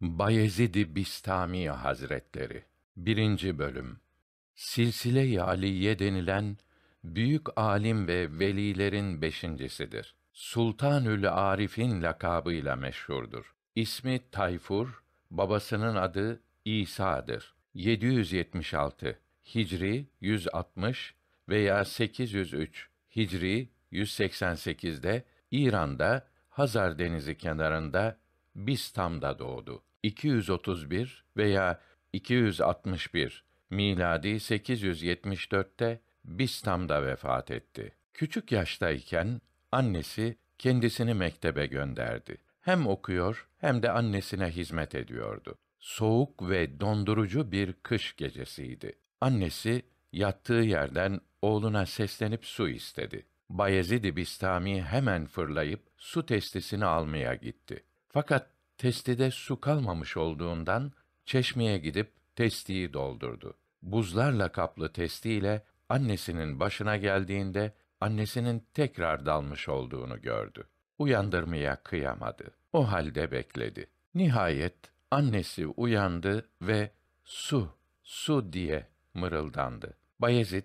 Bayezid-i Bistami Hazretleri 1. bölüm Silsile-i Aliye denilen büyük alim ve velilerin beşincisidir. Sultanül Arif'in lakabıyla meşhurdur. İsmi Tayfur, babasının adı İsa'dır. 776 Hicri 160 veya 803 Hicri 188'de İran'da Hazar Denizi kenarında Bistam'da doğdu. 231 veya 261 miladi 874'te Bistam'da vefat etti. Küçük yaştayken annesi kendisini mektebe gönderdi. Hem okuyor hem de annesine hizmet ediyordu. Soğuk ve dondurucu bir kış gecesiydi. Annesi yattığı yerden oğluna seslenip su istedi. Bayezid-i Bistami hemen fırlayıp su testisini almaya gitti. Fakat testide su kalmamış olduğundan çeşmeye gidip testiyi doldurdu. Buzlarla kaplı testiyle annesinin başına geldiğinde annesinin tekrar dalmış olduğunu gördü. Uyandırmaya kıyamadı. O halde bekledi. Nihayet annesi uyandı ve su, su diye mırıldandı. Bayezid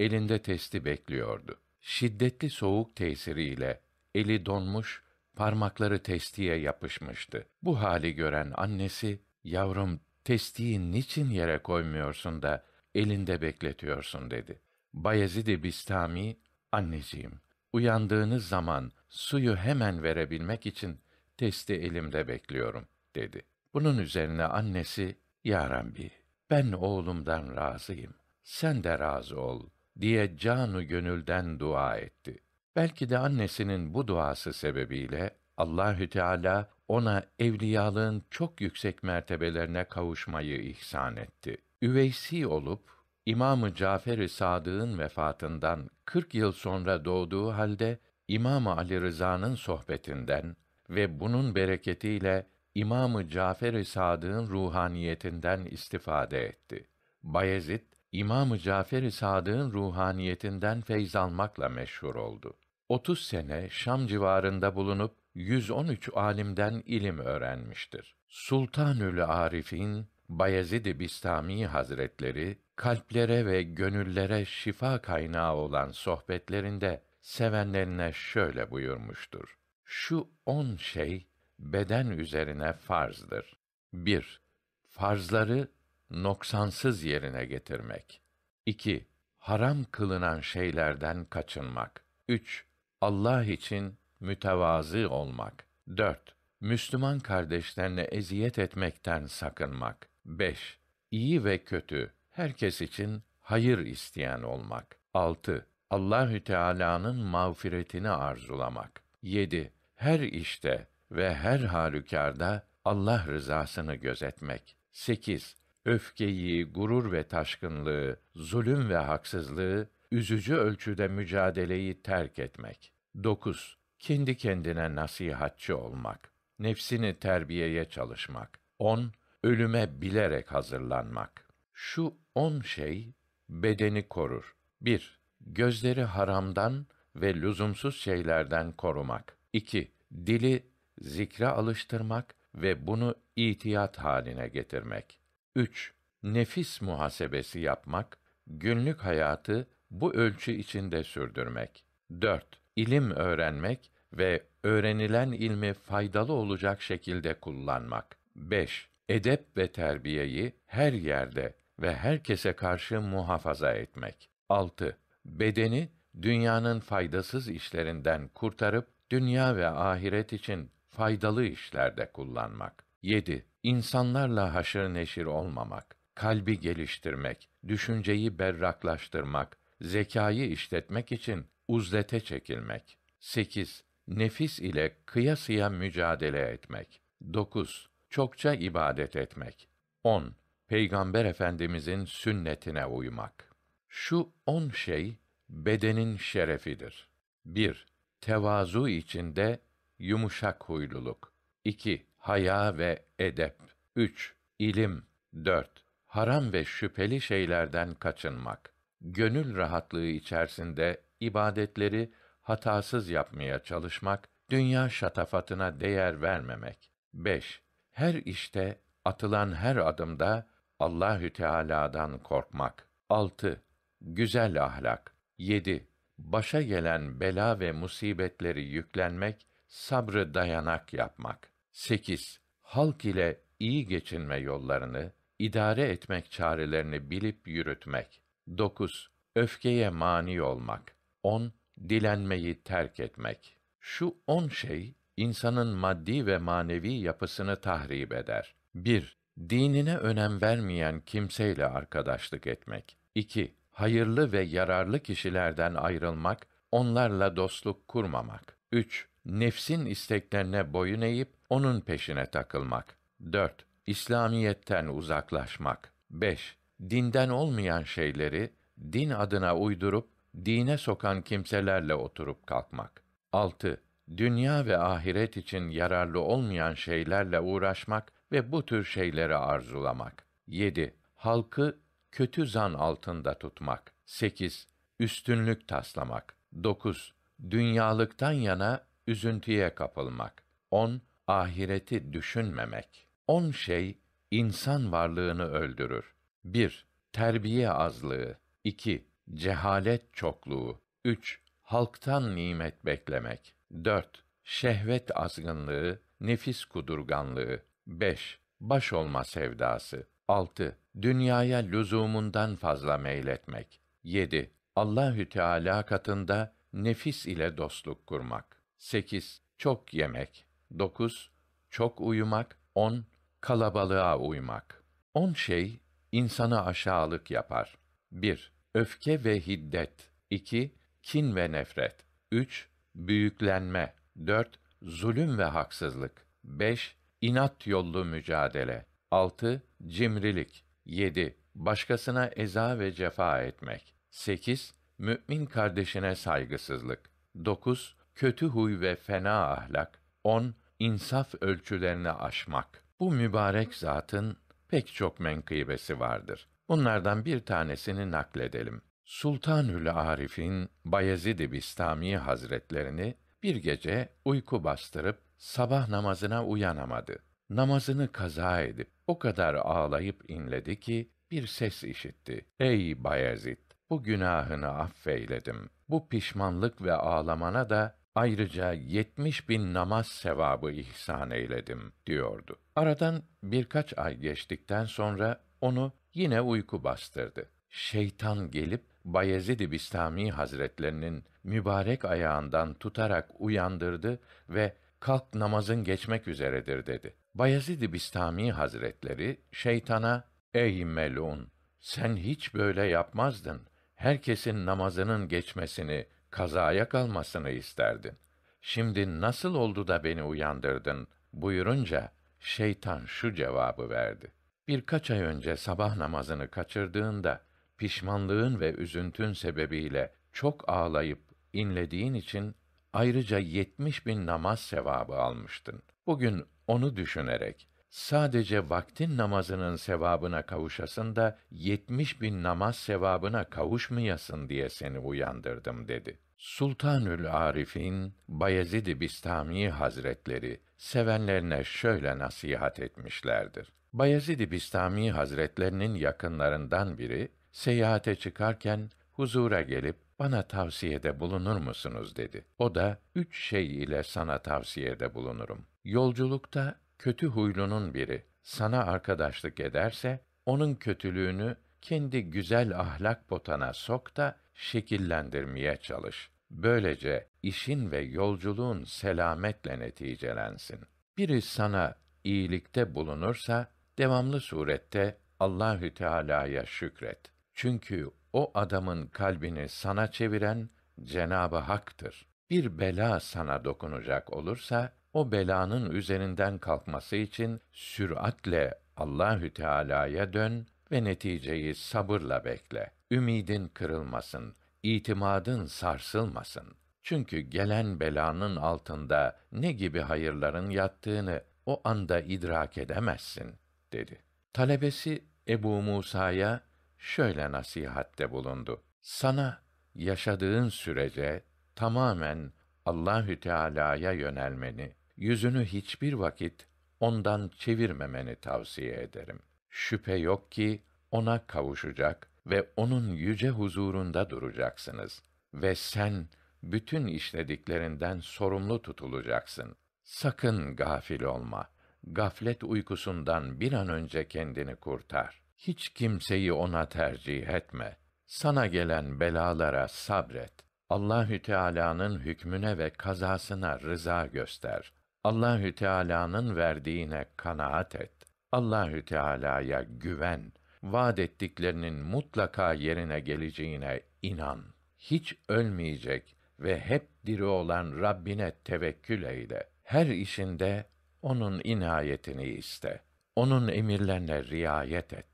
elinde testi bekliyordu. Şiddetli soğuk tesiriyle eli donmuş, parmakları testiye yapışmıştı. Bu hali gören annesi, "Yavrum, testiyi niçin yere koymuyorsun da elinde bekletiyorsun?" dedi. Bayezid-i Bistami, "Anneciğim, uyandığınız zaman suyu hemen verebilmek için testi elimde bekliyorum." dedi. Bunun üzerine annesi, "Ya Rabbi, ben oğlumdan razıyım. Sen de razı ol." diye canu gönülden dua etti. Belki de annesinin bu duası sebebiyle Allahü Teala ona evliyalığın çok yüksek mertebelerine kavuşmayı ihsan etti. Üveysi olup İmamı Cafer-i Sadık'ın vefatından 40 yıl sonra doğduğu halde İmam Ali Rıza'nın sohbetinden ve bunun bereketiyle İmamı Cafer-i Sadık'ın ruhaniyetinden istifade etti. Bayezid İmamı Cafer-i Sadık'ın ruhaniyetinden feyz almakla meşhur oldu. 30 sene Şam civarında bulunup 113 alimden ilim öğrenmiştir. Sultanül Arif'in Bayezid-i Bistami Hazretleri kalplere ve gönüllere şifa kaynağı olan sohbetlerinde sevenlerine şöyle buyurmuştur. Şu on şey beden üzerine farzdır. 1. Farzları noksansız yerine getirmek. 2. Haram kılınan şeylerden kaçınmak. 3. Allah için mütevazı olmak. 4. Müslüman kardeşlerine eziyet etmekten sakınmak. 5. İyi ve kötü herkes için hayır isteyen olmak. 6. Allahü Teala'nın mağfiretini arzulamak. 7. Her işte ve her halükarda Allah rızasını gözetmek. 8 öfkeyi, gurur ve taşkınlığı, zulüm ve haksızlığı, üzücü ölçüde mücadeleyi terk etmek. 9. Kendi kendine nasihatçı olmak. Nefsini terbiyeye çalışmak. 10. Ölüme bilerek hazırlanmak. Şu on şey bedeni korur. 1. Gözleri haramdan ve lüzumsuz şeylerden korumak. 2. Dili zikre alıştırmak ve bunu itiyat haline getirmek. 3. Nefis muhasebesi yapmak, günlük hayatı bu ölçü içinde sürdürmek. 4. İlim öğrenmek ve öğrenilen ilmi faydalı olacak şekilde kullanmak. 5. Edep ve terbiyeyi her yerde ve herkese karşı muhafaza etmek. 6. Bedeni dünyanın faydasız işlerinden kurtarıp dünya ve ahiret için faydalı işlerde kullanmak. 7 insanlarla haşır neşir olmamak, kalbi geliştirmek, düşünceyi berraklaştırmak, zekayı işletmek için uzlete çekilmek. 8. Nefis ile kıyasıya mücadele etmek. 9. Çokça ibadet etmek. 10. Peygamber Efendimizin sünnetine uymak. Şu on şey bedenin şerefidir. 1. Tevazu içinde yumuşak huyluluk. 2 haya ve edep. 3. İlim. 4. Haram ve şüpheli şeylerden kaçınmak. Gönül rahatlığı içerisinde ibadetleri hatasız yapmaya çalışmak, dünya şatafatına değer vermemek. 5. Her işte, atılan her adımda Allahü Teala'dan korkmak. 6. Güzel ahlak. 7. Başa gelen bela ve musibetleri yüklenmek, sabrı dayanak yapmak. 8. Halk ile iyi geçinme yollarını, idare etmek çarelerini bilip yürütmek. 9. Öfkeye mani olmak. 10. Dilenmeyi terk etmek. Şu on şey insanın maddi ve manevi yapısını tahrip eder. 1. Dinine önem vermeyen kimseyle arkadaşlık etmek. 2. Hayırlı ve yararlı kişilerden ayrılmak, onlarla dostluk kurmamak. 3. Nefsin isteklerine boyun eğip onun peşine takılmak. 4. İslamiyetten uzaklaşmak. 5. Dinden olmayan şeyleri din adına uydurup dine sokan kimselerle oturup kalkmak. 6. Dünya ve ahiret için yararlı olmayan şeylerle uğraşmak ve bu tür şeyleri arzulamak. 7. Halkı kötü zan altında tutmak. 8. Üstünlük taslamak. 9. Dünyalıktan yana üzüntüye kapılmak. 10. Ahireti düşünmemek. 10 şey insan varlığını öldürür. 1. Terbiye azlığı. 2. Cehalet çokluğu. 3. Halktan nimet beklemek. 4. Şehvet azgınlığı, nefis kudurganlığı. 5. Baş olma sevdası. 6. Dünyaya lüzumundan fazla meyletmek. 7. Allahü Teala katında nefis ile dostluk kurmak. 8. Çok yemek. 9. Çok uyumak. 10. Kalabalığa uymak. 10 şey insanı aşağılık yapar. 1. Öfke ve hiddet. 2. Kin ve nefret. 3. Büyüklenme. 4. Zulüm ve haksızlık. 5 inat yollu mücadele. 6. Cimrilik. 7. Başkasına eza ve cefa etmek. 8. Mümin kardeşine saygısızlık. 9. Kötü huy ve fena ahlak. 10. İnsaf ölçülerini aşmak. Bu mübarek zatın pek çok menkıbesi vardır. Bunlardan bir tanesini nakledelim. Sultanül Arif'in Bayezid-i Bistami Hazretlerini bir gece uyku bastırıp sabah namazına uyanamadı. Namazını kaza edip o kadar ağlayıp inledi ki bir ses işitti. Ey Bayezid! Bu günahını affeyledim. Bu pişmanlık ve ağlamana da ayrıca yetmiş bin namaz sevabı ihsan eyledim, diyordu. Aradan birkaç ay geçtikten sonra onu yine uyku bastırdı. Şeytan gelip Bayezid-i Bistami Hazretlerinin mübarek ayağından tutarak uyandırdı ve kalk namazın geçmek üzeredir dedi. Bayezid-i Bistami Hazretleri şeytana ey melun sen hiç böyle yapmazdın. Herkesin namazının geçmesini, kazaya kalmasını isterdin. Şimdi nasıl oldu da beni uyandırdın buyurunca şeytan şu cevabı verdi. Birkaç ay önce sabah namazını kaçırdığında pişmanlığın ve üzüntün sebebiyle çok ağlayıp inlediğin için ayrıca yetmiş bin namaz sevabı almıştın. Bugün onu düşünerek sadece vaktin namazının sevabına kavuşasın da yetmiş bin namaz sevabına kavuşmayasın diye seni uyandırdım dedi. Sultanül Arif'in Bayezid-i Bistami Hazretleri sevenlerine şöyle nasihat etmişlerdir. Bayezid-i Bistami Hazretlerinin yakınlarından biri seyahate çıkarken huzura gelip bana tavsiyede bulunur musunuz dedi. O da üç şey ile sana tavsiyede bulunurum. Yolculukta kötü huylunun biri sana arkadaşlık ederse onun kötülüğünü kendi güzel ahlak botana sok da şekillendirmeye çalış. Böylece işin ve yolculuğun selametle neticelensin. Biri sana iyilikte bulunursa devamlı surette Allahü Teala'ya şükret. Çünkü o adamın kalbini sana çeviren Cenabı Hak'tır. Bir bela sana dokunacak olursa o belanın üzerinden kalkması için süratle Allahü Teala'ya dön ve neticeyi sabırla bekle. Ümidin kırılmasın, itimadın sarsılmasın. Çünkü gelen belanın altında ne gibi hayırların yattığını o anda idrak edemezsin dedi. Talebesi Ebu Musa'ya şöyle nasihatte bulundu. Sana yaşadığın sürece tamamen Allahü Teala'ya yönelmeni, yüzünü hiçbir vakit ondan çevirmemeni tavsiye ederim. Şüphe yok ki ona kavuşacak ve onun yüce huzurunda duracaksınız ve sen bütün işlediklerinden sorumlu tutulacaksın. Sakın gafil olma. Gaflet uykusundan bir an önce kendini kurtar. Hiç kimseyi ona tercih etme. Sana gelen belalara sabret. Allahü Teala'nın hükmüne ve kazasına rıza göster. Allahü Teala'nın verdiğine kanaat et. Allahü Teala'ya güven. Vaad ettiklerinin mutlaka yerine geleceğine inan. Hiç ölmeyecek ve hep diri olan Rabbine tevekkül eyle. Her işinde onun inayetini iste. Onun emirlerine riayet et.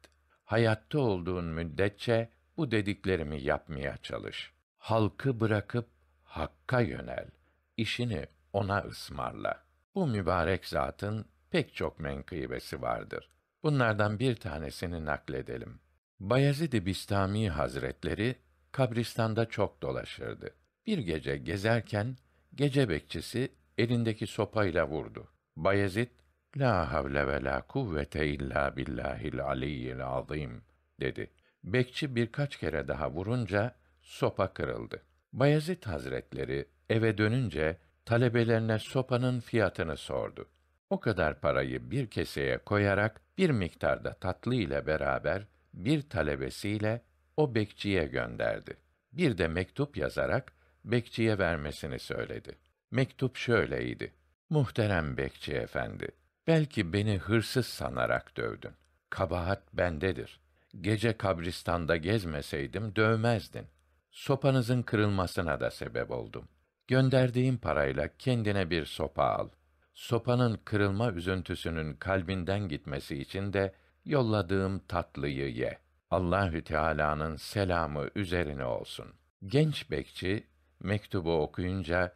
Hayatta olduğun müddetçe bu dediklerimi yapmaya çalış. Halkı bırakıp hakka yönel. İşini ona ısmarla. Bu mübarek zatın pek çok menkıbesi vardır. Bunlardan bir tanesini nakledelim. Bayezid-i Bistami Hazretleri kabristanda çok dolaşırdı. Bir gece gezerken gece bekçisi elindeki sopayla vurdu. Bayezid La havle ve la kuvvete illa billahil aliyyil azim dedi. Bekçi birkaç kere daha vurunca sopa kırıldı. Bayezid Hazretleri eve dönünce talebelerine sopanın fiyatını sordu. O kadar parayı bir keseye koyarak bir miktarda tatlı ile beraber bir talebesiyle o bekçiye gönderdi. Bir de mektup yazarak bekçiye vermesini söyledi. Mektup şöyleydi: Muhterem bekçi efendi, belki beni hırsız sanarak dövdün. Kabahat bendedir. Gece kabristanda gezmeseydim dövmezdin. Sopanızın kırılmasına da sebep oldum. Gönderdiğim parayla kendine bir sopa al. Sopanın kırılma üzüntüsünün kalbinden gitmesi için de yolladığım tatlıyı ye. Allahü Teala'nın selamı üzerine olsun. Genç bekçi mektubu okuyunca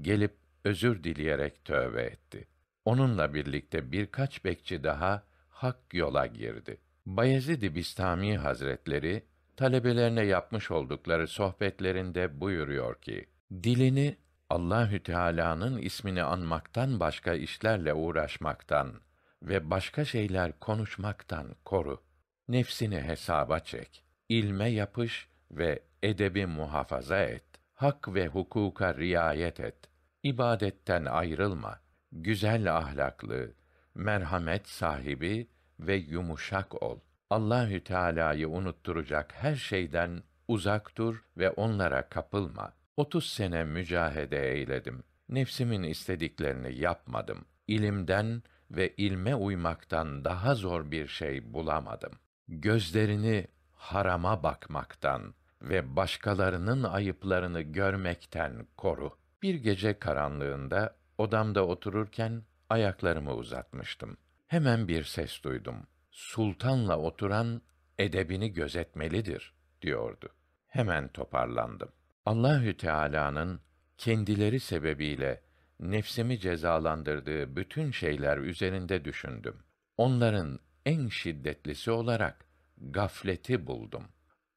gelip özür dileyerek tövbe etti. Onunla birlikte birkaç bekçi daha hak yola girdi. Bayezid-i Bistami Hazretleri talebelerine yapmış oldukları sohbetlerinde buyuruyor ki: Dilini Allahü Teala'nın ismini anmaktan başka işlerle uğraşmaktan ve başka şeyler konuşmaktan koru. Nefsini hesaba çek. İlme yapış ve edebi muhafaza et. Hak ve hukuka riayet et. İbadetten ayrılma. Güzel ahlaklı, merhamet sahibi ve yumuşak ol. Allahü Teala'yı unutturacak her şeyden uzak dur ve onlara kapılma. Otuz sene mücahede eyledim. Nefsimin istediklerini yapmadım. İlimden ve ilme uymaktan daha zor bir şey bulamadım. Gözlerini harama bakmaktan ve başkalarının ayıplarını görmekten koru. Bir gece karanlığında odamda otururken ayaklarımı uzatmıştım. Hemen bir ses duydum. Sultanla oturan edebini gözetmelidir diyordu. Hemen toparlandım. Allahü Teala'nın kendileri sebebiyle nefsimi cezalandırdığı bütün şeyler üzerinde düşündüm. Onların en şiddetlisi olarak gafleti buldum.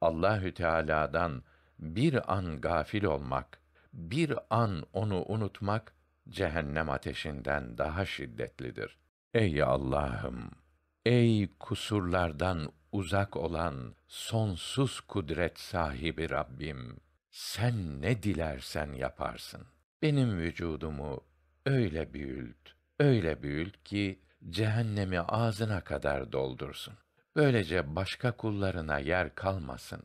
Allahü Teala'dan bir an gafil olmak, bir an onu unutmak cehennem ateşinden daha şiddetlidir. Ey Allah'ım, ey kusurlardan uzak olan sonsuz kudret sahibi Rabbim, sen ne dilersen yaparsın. Benim vücudumu öyle büyült, öyle büyült ki cehennemi ağzına kadar doldursun. Böylece başka kullarına yer kalmasın.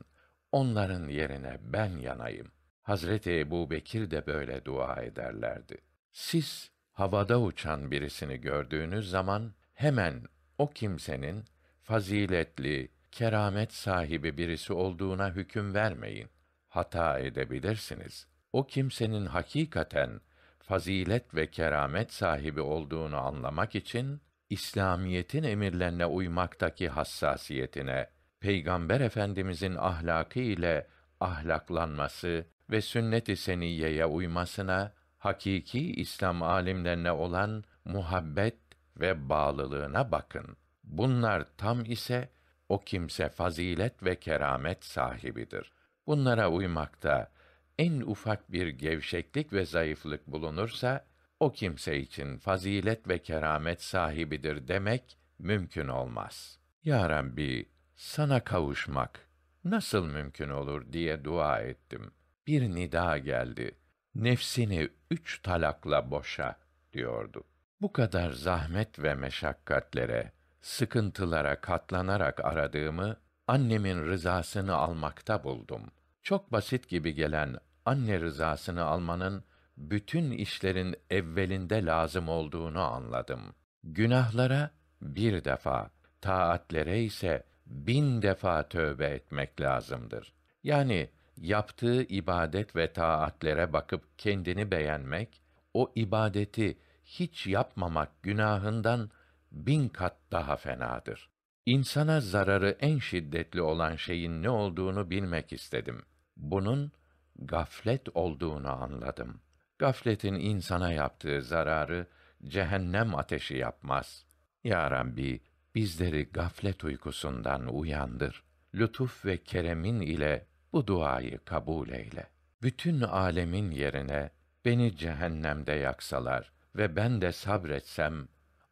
Onların yerine ben yanayım. Hazreti Ebu Bekir de böyle dua ederlerdi. Siz havada uçan birisini gördüğünüz zaman hemen o kimsenin faziletli, keramet sahibi birisi olduğuna hüküm vermeyin. Hata edebilirsiniz. O kimsenin hakikaten fazilet ve keramet sahibi olduğunu anlamak için İslamiyetin emirlerine uymaktaki hassasiyetine, Peygamber Efendimizin ahlakı ile ahlaklanması ve sünnet-i seniyeye uymasına, hakiki İslam alimlerine olan muhabbet ve bağlılığına bakın. Bunlar tam ise o kimse fazilet ve keramet sahibidir. Bunlara uymakta en ufak bir gevşeklik ve zayıflık bulunursa o kimse için fazilet ve keramet sahibidir demek mümkün olmaz. Ya Rabbi, sana kavuşmak nasıl mümkün olur diye dua ettim. Bir nida geldi. Nefsini üç talakla boşa diyordu. Bu kadar zahmet ve meşakkatlere, sıkıntılara katlanarak aradığımı annemin rızasını almakta buldum. Çok basit gibi gelen anne rızasını almanın bütün işlerin evvelinde lazım olduğunu anladım. Günahlara bir defa, taatlere ise bin defa tövbe etmek lazımdır. Yani yaptığı ibadet ve taatlere bakıp kendini beğenmek, o ibadeti hiç yapmamak günahından bin kat daha fenadır. İnsana zararı en şiddetli olan şeyin ne olduğunu bilmek istedim. Bunun gaflet olduğunu anladım. Gafletin insana yaptığı zararı cehennem ateşi yapmaz. Ya Rabbi, bizleri gaflet uykusundan uyandır. Lütuf ve keremin ile bu duayı kabul eyle. Bütün alemin yerine beni cehennemde yaksalar ve ben de sabretsem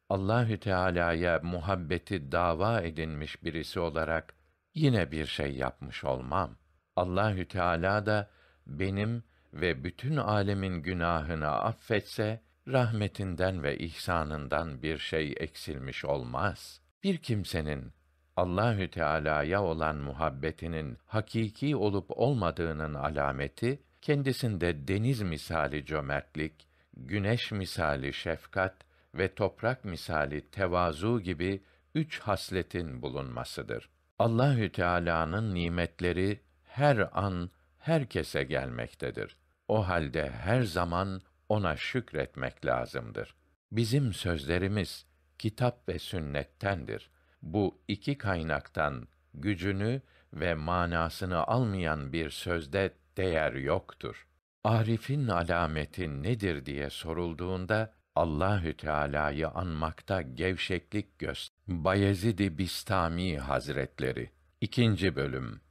Allahü Teala'ya muhabbeti dava edinmiş birisi olarak yine bir şey yapmış olmam. Allahü Teala da benim ve bütün alemin günahını affetse rahmetinden ve ihsanından bir şey eksilmiş olmaz. Bir kimsenin Allahü Teala'ya olan muhabbetinin hakiki olup olmadığının alameti kendisinde deniz misali cömertlik, güneş misali şefkat ve toprak misali tevazu gibi üç hasletin bulunmasıdır. Allahü Teala'nın nimetleri her an herkese gelmektedir. O halde her zaman ona şükretmek lazımdır. Bizim sözlerimiz kitap ve sünnettendir. Bu iki kaynaktan gücünü ve manasını almayan bir sözde değer yoktur. Arif'in alameti nedir diye sorulduğunda Allahü Teala'yı anmakta gevşeklik göster. Bayezid-i Bistami Hazretleri 2. bölüm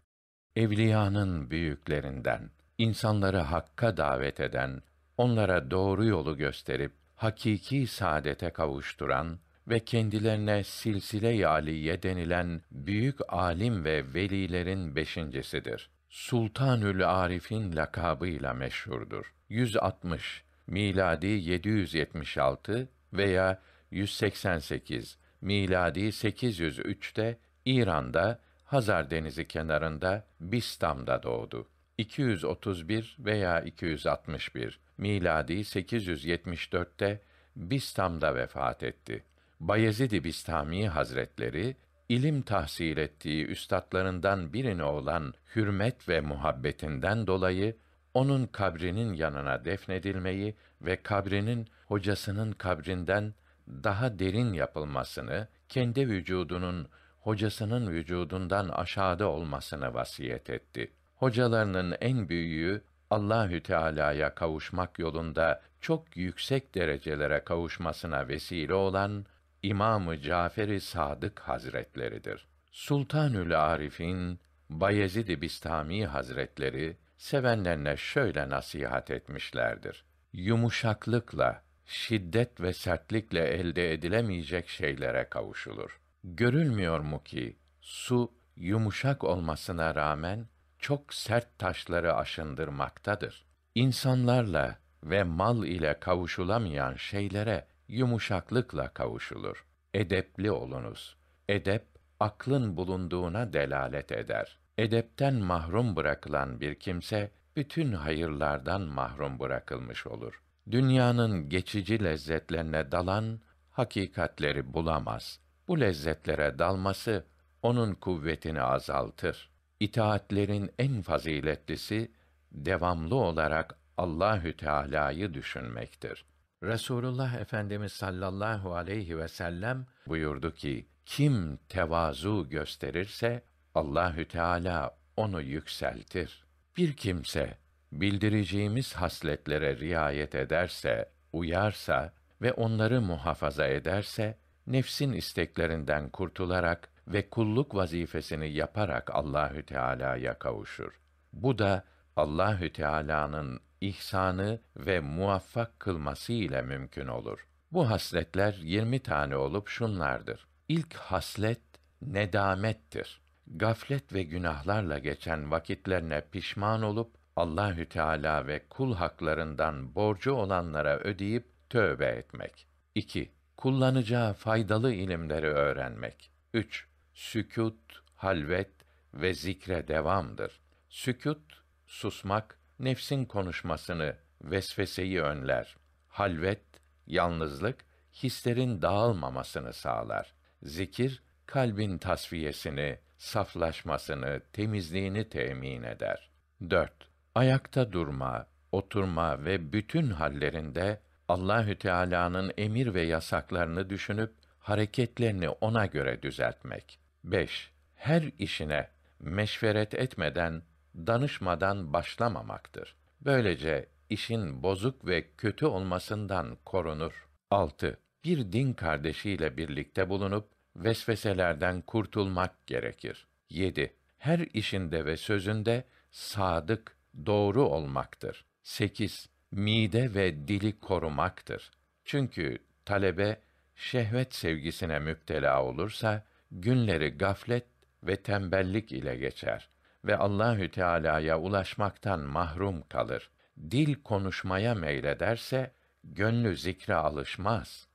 Evliyanın büyüklerinden, insanları hakka davet eden, onlara doğru yolu gösterip hakiki saadete kavuşturan ve kendilerine silsile-i aliye denilen büyük alim ve velilerin beşincisidir. Sultanül Arif'in lakabıyla meşhurdur. 160 miladi 776 veya 188 miladi 803'te İran'da Hazar Denizi kenarında Bistam'da doğdu. 231 veya 261 miladi 874'te Bistam'da vefat etti. Bayezid-i Bistami Hazretleri ilim tahsil ettiği üstadlarından birini olan hürmet ve muhabbetinden dolayı onun kabrinin yanına defnedilmeyi ve kabrinin hocasının kabrinden daha derin yapılmasını, kendi vücudunun hocasının vücudundan aşağıda olmasını vasiyet etti. Hocalarının en büyüğü Allahü Teala'ya kavuşmak yolunda çok yüksek derecelere kavuşmasına vesile olan İmamı Cafer-i Sadık Hazretleridir. Sultanül Arif'in Bayezid-i Bistami Hazretleri sevenlerine şöyle nasihat etmişlerdir. Yumuşaklıkla, şiddet ve sertlikle elde edilemeyecek şeylere kavuşulur. Görülmüyor mu ki su yumuşak olmasına rağmen çok sert taşları aşındırmaktadır. İnsanlarla ve mal ile kavuşulamayan şeylere yumuşaklıkla kavuşulur. Edepli olunuz. Edep aklın bulunduğuna delalet eder. Edepten mahrum bırakılan bir kimse bütün hayırlardan mahrum bırakılmış olur. Dünyanın geçici lezzetlerine dalan hakikatleri bulamaz. Bu lezzetlere dalması onun kuvvetini azaltır. İtaatlerin en faziletlisi devamlı olarak Allahü Teala'yı düşünmektir. Resulullah Efendimiz sallallahu aleyhi ve sellem buyurdu ki: Kim tevazu gösterirse Allahü Teala onu yükseltir. Bir kimse bildireceğimiz hasletlere riayet ederse, uyarsa ve onları muhafaza ederse nefsin isteklerinden kurtularak ve kulluk vazifesini yaparak Allahü Teala'ya kavuşur. Bu da Allahü Teala'nın ihsanı ve muvaffak kılması ile mümkün olur. Bu hasletler 20 tane olup şunlardır. İlk haslet nedamettir. Gaflet ve günahlarla geçen vakitlerine pişman olup Allahü Teala ve kul haklarından borcu olanlara ödeyip tövbe etmek. 2. Kullanacağı faydalı ilimleri öğrenmek. 3. Sükût, halvet ve zikre devamdır. Sükût, susmak, nefsin konuşmasını, vesveseyi önler. Halvet, yalnızlık, hislerin dağılmamasını sağlar. Zikir, kalbin tasfiyesini, saflaşmasını, temizliğini temin eder. 4. Ayakta durma, oturma ve bütün hallerinde Allahü Teala'nın emir ve yasaklarını düşünüp hareketlerini ona göre düzeltmek. 5. Her işine meşveret etmeden, danışmadan başlamamaktır. Böylece işin bozuk ve kötü olmasından korunur. 6. Bir din kardeşiyle birlikte bulunup vesveselerden kurtulmak gerekir. 7. Her işinde ve sözünde sadık, doğru olmaktır. 8. Mide ve dili korumaktır. Çünkü talebe şehvet sevgisine müptela olursa günleri gaflet ve tembellik ile geçer ve Allahü Teala'ya ulaşmaktan mahrum kalır. Dil konuşmaya meylederse gönlü zikre alışmaz.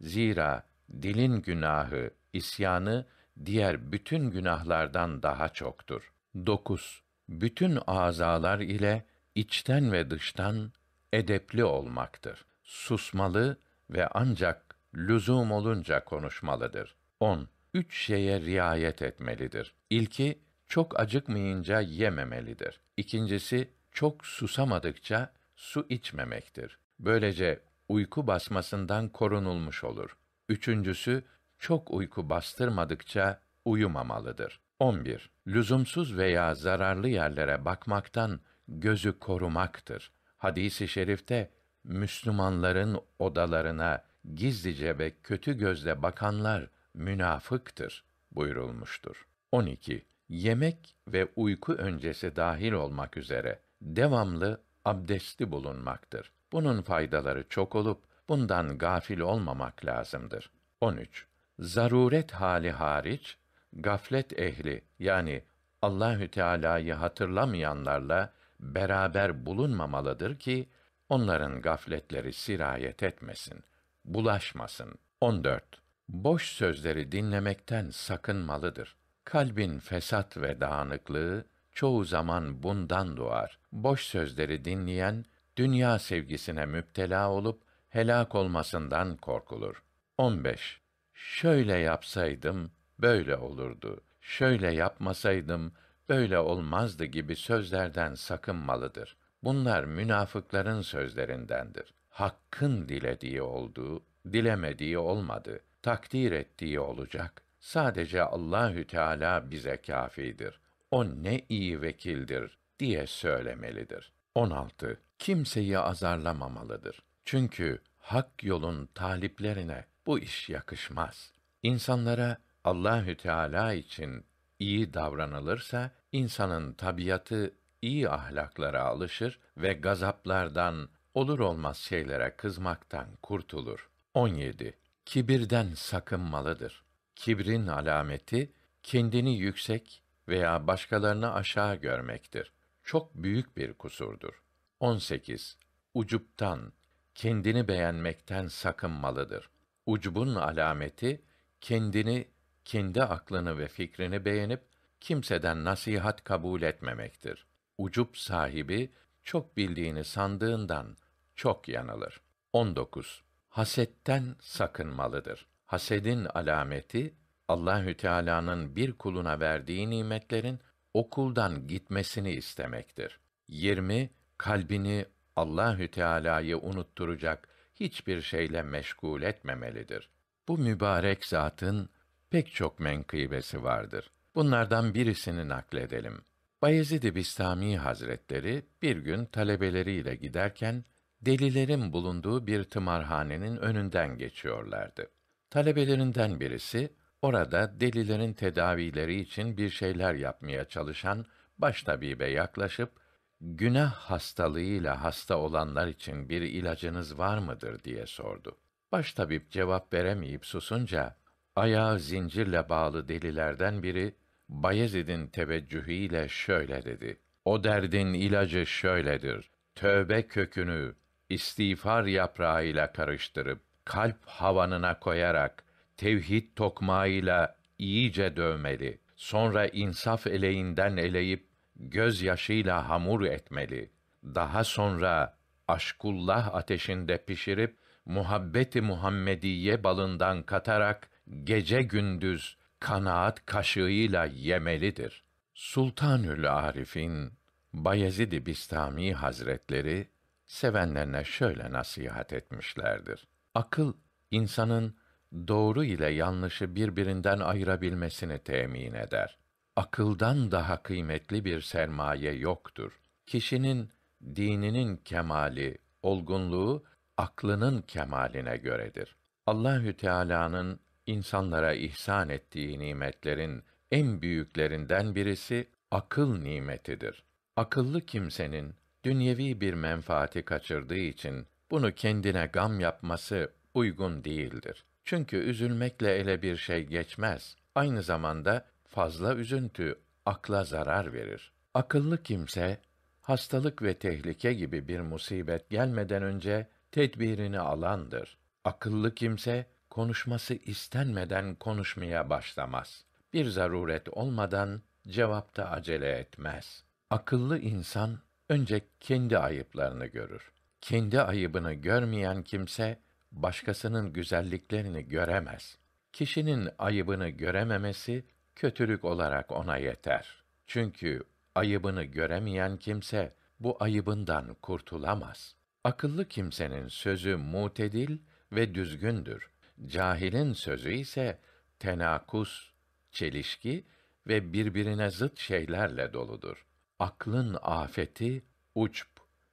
Zira dilin günahı, isyanı diğer bütün günahlardan daha çoktur. 9. Bütün azalar ile içten ve dıştan edepli olmaktır. Susmalı ve ancak lüzum olunca konuşmalıdır. 10. Üç şeye riayet etmelidir. İlki, çok acıkmayınca yememelidir. İkincisi, çok susamadıkça su içmemektir. Böylece uyku basmasından korunulmuş olur. Üçüncüsü, çok uyku bastırmadıkça uyumamalıdır. 11. Lüzumsuz veya zararlı yerlere bakmaktan gözü korumaktır. Hadisi şerifte Müslümanların odalarına gizlice ve kötü gözle bakanlar münafıktır buyurulmuştur. 12. Yemek ve uyku öncesi dahil olmak üzere devamlı abdestli bulunmaktır. Bunun faydaları çok olup bundan gafil olmamak lazımdır. 13. Zaruret hali hariç gaflet ehli yani Allahü Teala'yı hatırlamayanlarla beraber bulunmamalıdır ki onların gafletleri sirayet etmesin, bulaşmasın. 14. Boş sözleri dinlemekten sakınmalıdır. Kalbin fesat ve dağınıklığı çoğu zaman bundan doğar. Boş sözleri dinleyen dünya sevgisine müptela olup helak olmasından korkulur. 15. Şöyle yapsaydım böyle olurdu. Şöyle yapmasaydım böyle olmazdı gibi sözlerden sakınmalıdır. Bunlar münafıkların sözlerindendir. Hakkın dilediği olduğu, dilemediği olmadı. Takdir ettiği olacak. Sadece Allahü Teala bize kâfidir. O ne iyi vekildir diye söylemelidir. 16. Kimseyi azarlamamalıdır. Çünkü hak yolun taliplerine bu iş yakışmaz. İnsanlara Allahü Teala için iyi davranılırsa insanın tabiatı iyi ahlaklara alışır ve gazaplardan olur olmaz şeylere kızmaktan kurtulur. 17. Kibirden sakınmalıdır. Kibrin alameti kendini yüksek veya başkalarını aşağı görmektir. Çok büyük bir kusurdur. 18. Ucuptan, kendini beğenmekten sakınmalıdır. Ucbun alameti kendini, kendi aklını ve fikrini beğenip kimseden nasihat kabul etmemektir. Ucup sahibi çok bildiğini sandığından çok yanılır. 19. Hasetten sakınmalıdır. Hasedin alameti Allahü Teala'nın bir kuluna verdiği nimetlerin okuldan gitmesini istemektir. 20 kalbini Allahü Teala'yı unutturacak hiçbir şeyle meşgul etmemelidir. Bu mübarek zatın pek çok menkıbesi vardır. Bunlardan birisini nakledelim. Bayezid-i Bistami Hazretleri bir gün talebeleriyle giderken delilerin bulunduğu bir tımarhanenin önünden geçiyorlardı. Talebelerinden birisi orada delilerin tedavileri için bir şeyler yapmaya çalışan baş tabibe yaklaşıp günah hastalığıyla hasta olanlar için bir ilacınız var mıdır diye sordu. Baştabip cevap veremeyip susunca ayağı zincirle bağlı delilerden biri Bayezid'in teveccühüyle şöyle dedi. O derdin ilacı şöyledir. Tövbe kökünü istiğfar yaprağıyla karıştırıp kalp havanına koyarak tevhid tokmağıyla iyice dövmeli. Sonra insaf eleğinden eleyip gözyaşıyla hamur etmeli. Daha sonra aşkullah ateşinde pişirip muhabbeti Muhammediye balından katarak gece gündüz kanaat kaşığıyla yemelidir. Sultanül Arif'in Bayezid-i Bistami Hazretleri sevenlerine şöyle nasihat etmişlerdir. Akıl insanın doğru ile yanlışı birbirinden ayırabilmesini temin eder. Akıldan daha kıymetli bir sermaye yoktur. Kişinin dininin kemali, olgunluğu aklının kemaline göredir. Allahü Teala'nın insanlara ihsan ettiği nimetlerin en büyüklerinden birisi akıl nimetidir. Akıllı kimsenin dünyevi bir menfaati kaçırdığı için bunu kendine gam yapması uygun değildir. Çünkü üzülmekle ele bir şey geçmez. Aynı zamanda fazla üzüntü akla zarar verir. Akıllı kimse hastalık ve tehlike gibi bir musibet gelmeden önce tedbirini alandır. Akıllı kimse konuşması istenmeden konuşmaya başlamaz. Bir zaruret olmadan cevapta acele etmez. Akıllı insan önce kendi ayıplarını görür. Kendi ayıbını görmeyen kimse başkasının güzelliklerini göremez. Kişinin ayıbını görememesi kötülük olarak ona yeter. Çünkü ayıbını göremeyen kimse bu ayıbından kurtulamaz. Akıllı kimsenin sözü mutedil ve düzgündür. Cahilin sözü ise tenakus, çelişki ve birbirine zıt şeylerle doludur. Aklın afeti uçp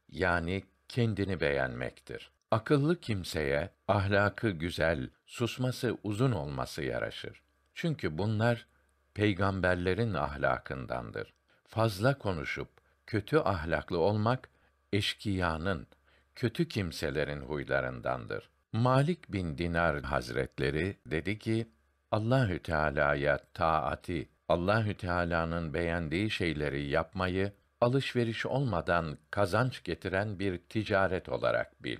yani kendini beğenmektir. Akıllı kimseye ahlakı güzel, susması uzun olması yaraşır. Çünkü bunlar peygamberlerin ahlakındandır. Fazla konuşup kötü ahlaklı olmak eşkıyanın, kötü kimselerin huylarındandır. Malik bin Dinar Hazretleri dedi ki: Allahü Teala'ya taati, Allahü Teala'nın beğendiği şeyleri yapmayı alışveriş olmadan kazanç getiren bir ticaret olarak bil.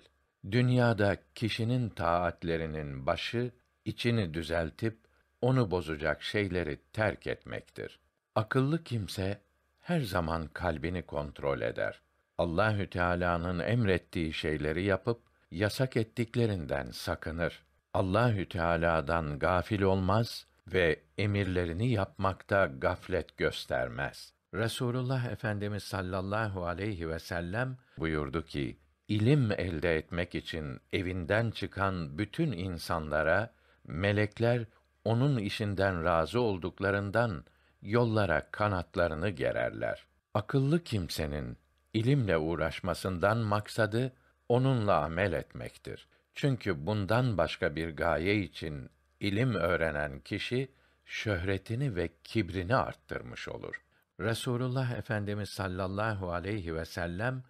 Dünyada kişinin taatlerinin başı içini düzeltip onu bozacak şeyleri terk etmektir. Akıllı kimse her zaman kalbini kontrol eder. Allahü Teala'nın emrettiği şeyleri yapıp yasak ettiklerinden sakınır. Allahü Teala'dan gafil olmaz ve emirlerini yapmakta gaflet göstermez. Resulullah Efendimiz sallallahu aleyhi ve sellem buyurdu ki: İlim elde etmek için evinden çıkan bütün insanlara melekler onun işinden razı olduklarından yollara kanatlarını gererler. Akıllı kimsenin ilimle uğraşmasından maksadı onunla amel etmektir. Çünkü bundan başka bir gaye için ilim öğrenen kişi şöhretini ve kibrini arttırmış olur. Resulullah Efendimiz sallallahu aleyhi ve sellem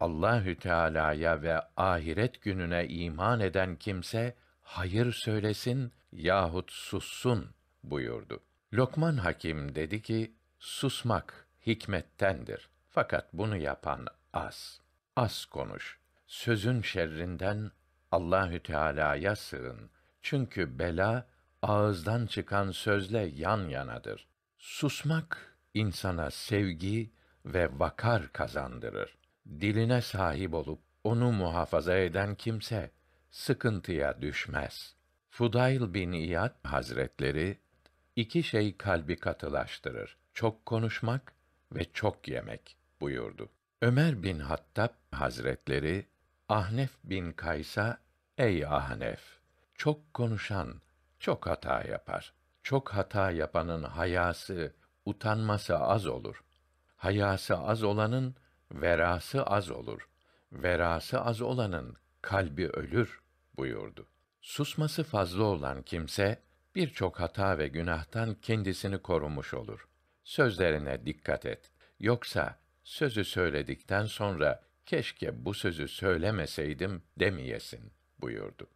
Allahü Teala'ya ve ahiret gününe iman eden kimse hayır söylesin yahut sussun buyurdu. Lokman Hakim dedi ki, susmak hikmettendir. Fakat bunu yapan az. Az konuş. Sözün şerrinden Allahü Teala'ya sığın. Çünkü bela ağızdan çıkan sözle yan yanadır. Susmak insana sevgi ve vakar kazandırır. Diline sahip olup onu muhafaza eden kimse sıkıntıya düşmez. Fudayl bin İyad Hazretleri iki şey kalbi katılaştırır. Çok konuşmak ve çok yemek buyurdu. Ömer bin Hattab Hazretleri Ahnef bin Kays'a ey Ahnef çok konuşan çok hata yapar. Çok hata yapanın hayası, utanması az olur. Hayası az olanın verası az olur. Verası az olanın kalbi ölür buyurdu. Susması fazla olan kimse birçok hata ve günahtan kendisini korumuş olur. Sözlerine dikkat et. Yoksa sözü söyledikten sonra keşke bu sözü söylemeseydim demeyesin buyurdu.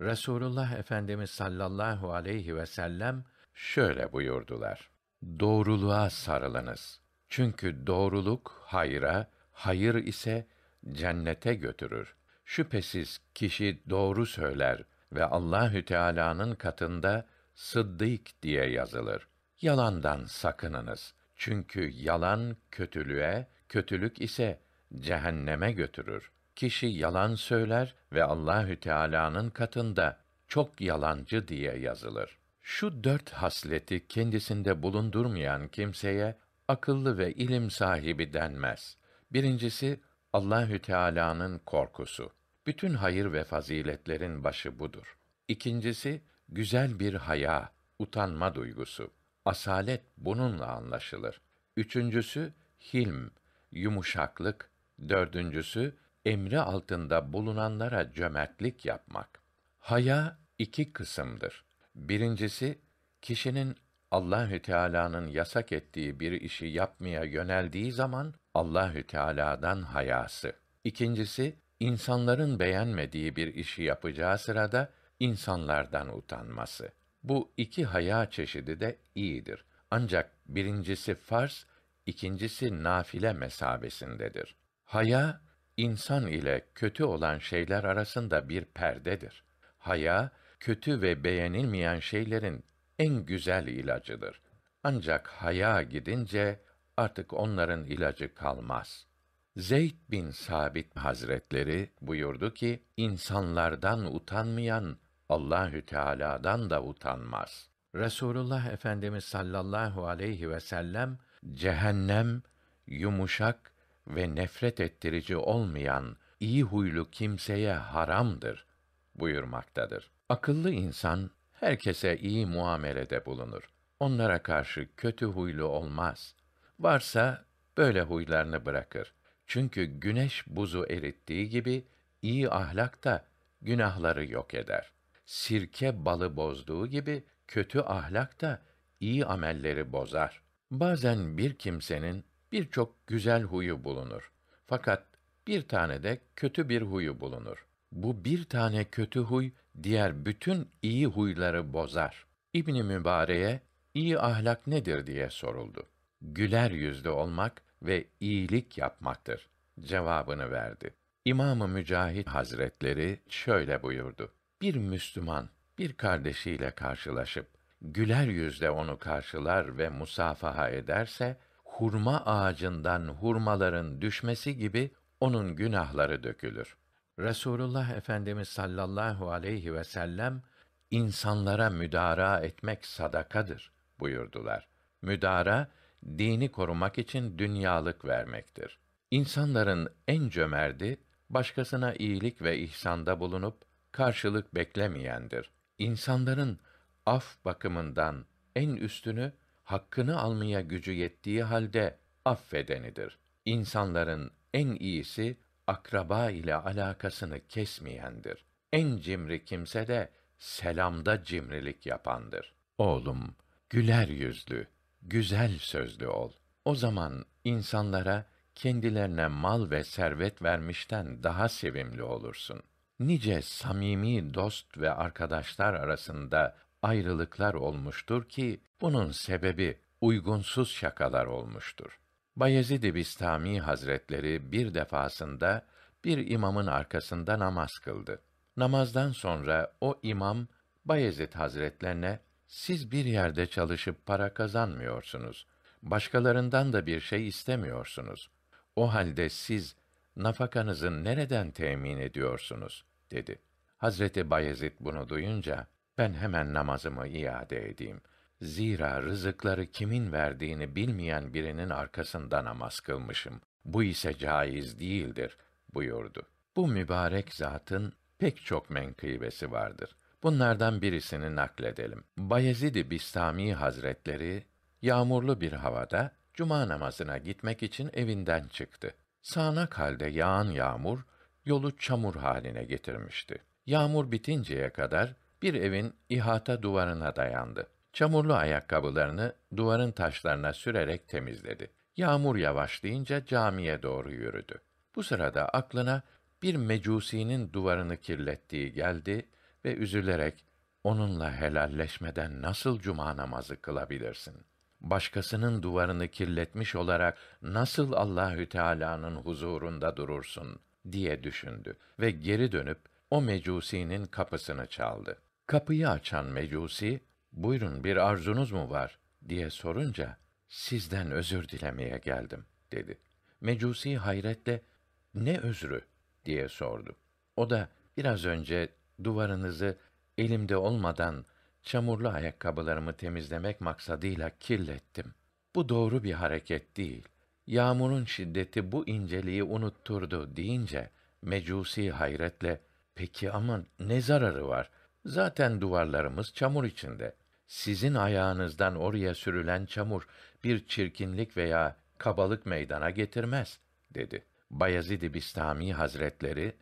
Resulullah Efendimiz sallallahu aleyhi ve sellem şöyle buyurdular. Doğruluğa sarılınız. Çünkü doğruluk hayra, hayır ise cennete götürür. Şüphesiz kişi doğru söyler ve Allahü Teala'nın katında sıddık diye yazılır. Yalandan sakınınız. Çünkü yalan kötülüğe, kötülük ise cehenneme götürür. Kişi yalan söyler ve Allahü Teala'nın katında çok yalancı diye yazılır. Şu dört hasleti kendisinde bulundurmayan kimseye akıllı ve ilim sahibi denmez. Birincisi Allahü Teala'nın korkusu. Bütün hayır ve faziletlerin başı budur. İkincisi güzel bir haya, utanma duygusu. Asalet bununla anlaşılır. Üçüncüsü hilm, yumuşaklık. Dördüncüsü emri altında bulunanlara cömertlik yapmak. Haya iki kısımdır. Birincisi kişinin Allahü Teala'nın yasak ettiği bir işi yapmaya yöneldiği zaman Allahü Teala'dan hayası. İkincisi insanların beğenmediği bir işi yapacağı sırada insanlardan utanması. Bu iki haya çeşidi de iyidir. Ancak birincisi farz, ikincisi nafile mesabesindedir. Haya insan ile kötü olan şeyler arasında bir perdedir. Haya kötü ve beğenilmeyen şeylerin en güzel ilacıdır. Ancak haya gidince artık onların ilacı kalmaz. Zeyd bin Sabit Hazretleri buyurdu ki, insanlardan utanmayan Allahü Teala'dan da utanmaz. Resulullah Efendimiz sallallahu aleyhi ve sellem cehennem yumuşak ve nefret ettirici olmayan iyi huylu kimseye haramdır buyurmaktadır. Akıllı insan herkese iyi muamelede bulunur. Onlara karşı kötü huylu olmaz. Varsa böyle huylarını bırakır. Çünkü güneş buzu erittiği gibi iyi ahlak da günahları yok eder. Sirke balı bozduğu gibi kötü ahlak da iyi amelleri bozar. Bazen bir kimsenin birçok güzel huyu bulunur. Fakat bir tane de kötü bir huyu bulunur. Bu bir tane kötü huy diğer bütün iyi huyları bozar. İbn Mübare'ye iyi ahlak nedir diye soruldu. Güler yüzlü olmak ve iyilik yapmaktır cevabını verdi. İmamı Mücahit Hazretleri şöyle buyurdu. Bir Müslüman bir kardeşiyle karşılaşıp güler yüzle onu karşılar ve musafaha ederse hurma ağacından hurmaların düşmesi gibi onun günahları dökülür. Resulullah Efendimiz sallallahu aleyhi ve sellem insanlara müdara etmek sadakadır buyurdular. Müdara dini korumak için dünyalık vermektir. İnsanların en cömerdi başkasına iyilik ve ihsanda bulunup karşılık beklemeyendir. İnsanların af bakımından en üstünü hakkını almaya gücü yettiği halde affedenidir. İnsanların en iyisi akraba ile alakasını kesmeyendir. En cimri kimse de selamda cimrilik yapandır. Oğlum, güler yüzlü, güzel sözlü ol. O zaman insanlara kendilerine mal ve servet vermişten daha sevimli olursun. Nice samimi dost ve arkadaşlar arasında ayrılıklar olmuştur ki bunun sebebi uygunsuz şakalar olmuştur. Bayezid-i Bistami Hazretleri bir defasında bir imamın arkasında namaz kıldı. Namazdan sonra o imam Bayezid Hazretlerine siz bir yerde çalışıp para kazanmıyorsunuz. Başkalarından da bir şey istemiyorsunuz. O halde siz nafakanızı nereden temin ediyorsunuz? dedi. Hazreti Bayezid bunu duyunca ben hemen namazımı iade edeyim. Zira rızıkları kimin verdiğini bilmeyen birinin arkasında namaz kılmışım. Bu ise caiz değildir buyurdu. Bu mübarek zatın pek çok menkıbesi vardır. Bunlardan birisini nakledelim. Bayezid-i Bistami Hazretleri yağmurlu bir havada cuma namazına gitmek için evinden çıktı. Sağanak halde yağan yağmur yolu çamur haline getirmişti. Yağmur bitinceye kadar bir evin ihata duvarına dayandı. Çamurlu ayakkabılarını duvarın taşlarına sürerek temizledi. Yağmur yavaşlayınca camiye doğru yürüdü. Bu sırada aklına bir mecusinin duvarını kirlettiği geldi ve üzülerek onunla helalleşmeden nasıl cuma namazı kılabilirsin? Başkasının duvarını kirletmiş olarak nasıl Allahü Teala'nın huzurunda durursun diye düşündü ve geri dönüp o mecusinin kapısını çaldı. Kapıyı açan mecusi, buyurun bir arzunuz mu var diye sorunca, sizden özür dilemeye geldim dedi. Mecusi hayretle, ne özrü diye sordu. O da biraz önce duvarınızı elimde olmadan çamurlu ayakkabılarımı temizlemek maksadıyla kirlettim. Bu doğru bir hareket değil. Yağmurun şiddeti bu inceliği unutturdu deyince Mecusi hayretle peki ama ne zararı var? Zaten duvarlarımız çamur içinde. Sizin ayağınızdan oraya sürülen çamur bir çirkinlik veya kabalık meydana getirmez dedi. Bayezid-i Bistami Hazretleri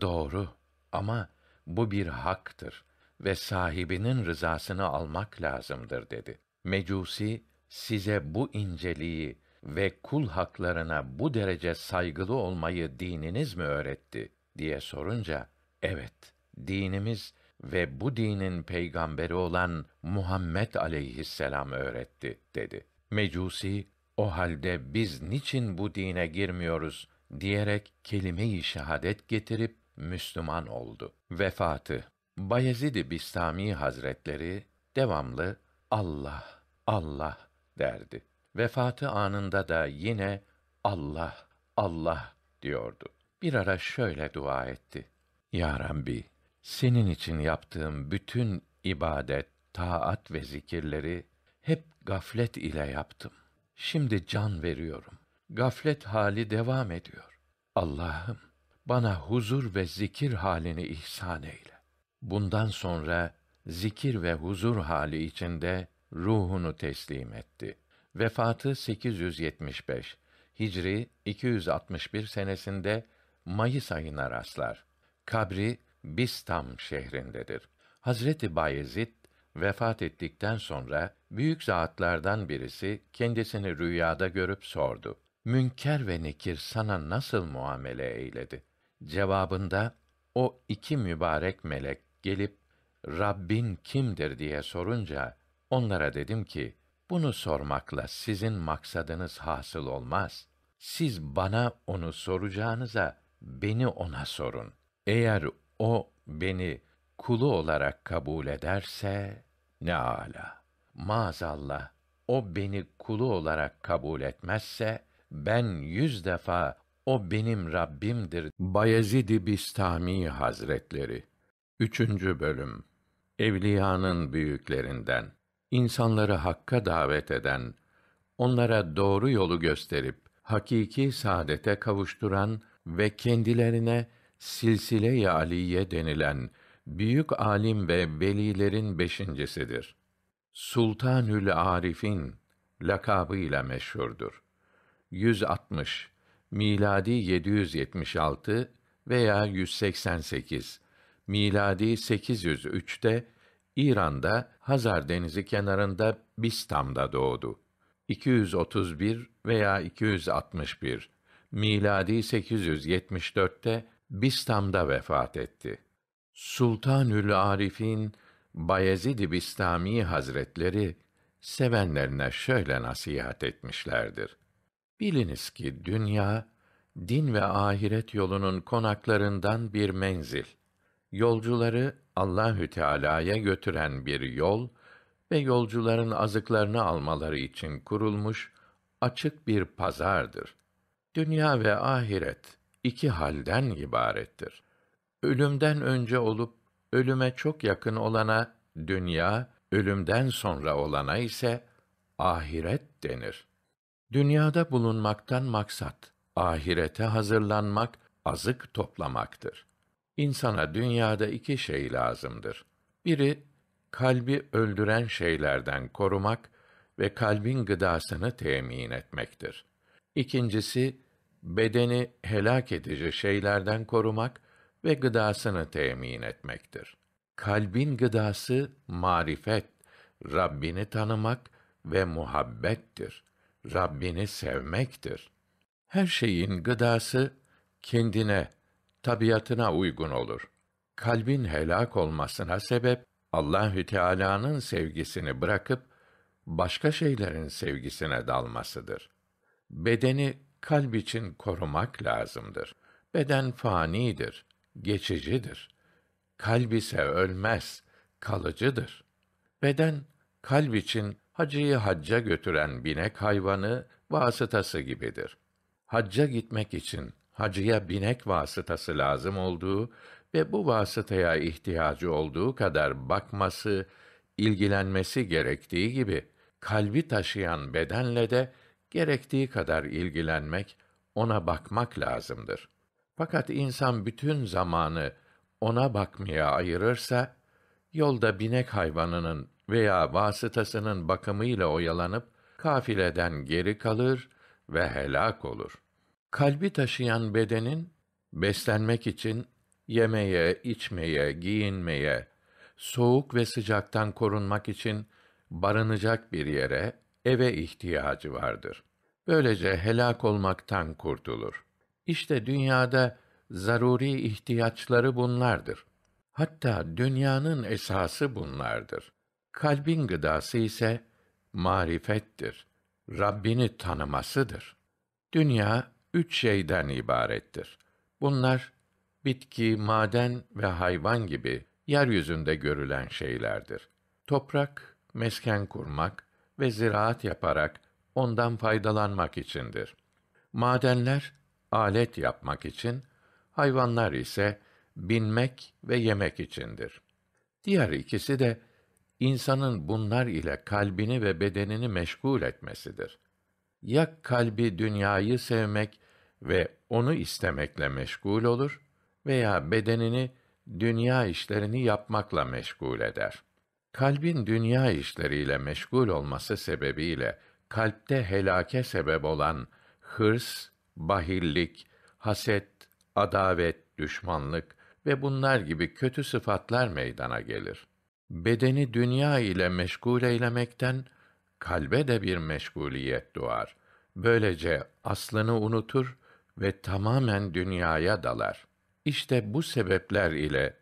doğru ama bu bir haktır ve sahibinin rızasını almak lazımdır dedi. Mecusi size bu inceliği ve kul haklarına bu derece saygılı olmayı dininiz mi öğretti diye sorunca evet dinimiz ve bu dinin peygamberi olan Muhammed aleyhisselam öğretti dedi. Mecusi o halde biz niçin bu dine girmiyoruz diyerek kelime-i şehadet getirip Müslüman oldu. Vefatı Bayezid-i Bistami Hazretleri devamlı Allah, Allah derdi. Vefatı anında da yine Allah, Allah diyordu. Bir ara şöyle dua etti. Ya Rabbi, senin için yaptığım bütün ibadet, taat ve zikirleri hep gaflet ile yaptım. Şimdi can veriyorum. Gaflet hali devam ediyor. Allah'ım, bana huzur ve zikir halini ihsan eyle. Bundan sonra zikir ve huzur hali içinde ruhunu teslim etti. Vefatı 875. Hicri 261 senesinde Mayıs ayına rastlar. Kabri Bistam şehrindedir. Hazreti Bayezid vefat ettikten sonra büyük zatlardan birisi kendisini rüyada görüp sordu. Münker ve Nekir sana nasıl muamele eyledi? Cevabında o iki mübarek melek gelip Rabbin kimdir diye sorunca onlara dedim ki bunu sormakla sizin maksadınız hasıl olmaz. Siz bana onu soracağınıza beni ona sorun. Eğer o beni kulu olarak kabul ederse ne ala. Maazallah o beni kulu olarak kabul etmezse ben yüz defa o benim Rabbimdir. Bayezid-i Bistami Hazretleri 3. bölüm Evliyanın büyüklerinden insanları hakka davet eden, onlara doğru yolu gösterip hakiki saadete kavuşturan ve kendilerine silsile-i aliye denilen büyük alim ve velilerin beşincisidir. Sultanül Arifin lakabıyla meşhurdur. 160 miladi 776 veya 188 miladi 803'te İran'da Hazar Denizi kenarında Bistam'da doğdu. 231 veya 261 miladi 874'te Bistam'da vefat etti. Sultanül Arifin Bayezid Bistami Hazretleri sevenlerine şöyle nasihat etmişlerdir. Biliniz ki dünya din ve ahiret yolunun konaklarından bir menzil. Yolcuları Allahü Teala'ya götüren bir yol ve yolcuların azıklarını almaları için kurulmuş açık bir pazardır. Dünya ve ahiret iki halden ibarettir. Ölümden önce olup ölüme çok yakın olana dünya, ölümden sonra olana ise ahiret denir. Dünyada bulunmaktan maksat ahirete hazırlanmak, azık toplamaktır. İnsana dünyada iki şey lazımdır. Biri kalbi öldüren şeylerden korumak ve kalbin gıdasını temin etmektir. İkincisi bedeni helak edici şeylerden korumak ve gıdasını temin etmektir. Kalbin gıdası marifet, Rabbini tanımak ve muhabbettir. Rabbini sevmektir. Her şeyin gıdası kendine, tabiatına uygun olur. Kalbin helak olmasına sebep Allahü Teala'nın sevgisini bırakıp başka şeylerin sevgisine dalmasıdır. Bedeni kalp için korumak lazımdır. Beden fanidir, geçicidir. Kalp ise ölmez, kalıcıdır. Beden kalp için hacıyı hacca götüren binek hayvanı vasıtası gibidir. Hacca gitmek için hacıya binek vasıtası lazım olduğu ve bu vasıtaya ihtiyacı olduğu kadar bakması, ilgilenmesi gerektiği gibi kalbi taşıyan bedenle de gerektiği kadar ilgilenmek, ona bakmak lazımdır. Fakat insan bütün zamanı ona bakmaya ayırırsa, yolda binek hayvanının veya vasıtasının bakımıyla oyalanıp kafileden geri kalır ve helak olur. Kalbi taşıyan bedenin beslenmek için yemeye, içmeye, giyinmeye, soğuk ve sıcaktan korunmak için barınacak bir yere, eve ihtiyacı vardır. Böylece helak olmaktan kurtulur. İşte dünyada zaruri ihtiyaçları bunlardır. Hatta dünyanın esası bunlardır. Kalbin gıdası ise marifettir. Rabbini tanımasıdır. Dünya üç şeyden ibarettir. Bunlar bitki, maden ve hayvan gibi yeryüzünde görülen şeylerdir. Toprak, mesken kurmak ve ziraat yaparak ondan faydalanmak içindir. Madenler alet yapmak için, hayvanlar ise binmek ve yemek içindir. Diğer ikisi de insanın bunlar ile kalbini ve bedenini meşgul etmesidir. Ya kalbi dünyayı sevmek ve onu istemekle meşgul olur veya bedenini dünya işlerini yapmakla meşgul eder. Kalbin dünya işleriyle meşgul olması sebebiyle kalpte helake sebep olan hırs, bahillik, haset, adavet, düşmanlık ve bunlar gibi kötü sıfatlar meydana gelir. Bedeni dünya ile meşgul eylemekten kalbe de bir meşguliyet doğar. Böylece aslını unutur ve tamamen dünyaya dalar. İşte bu sebepler ile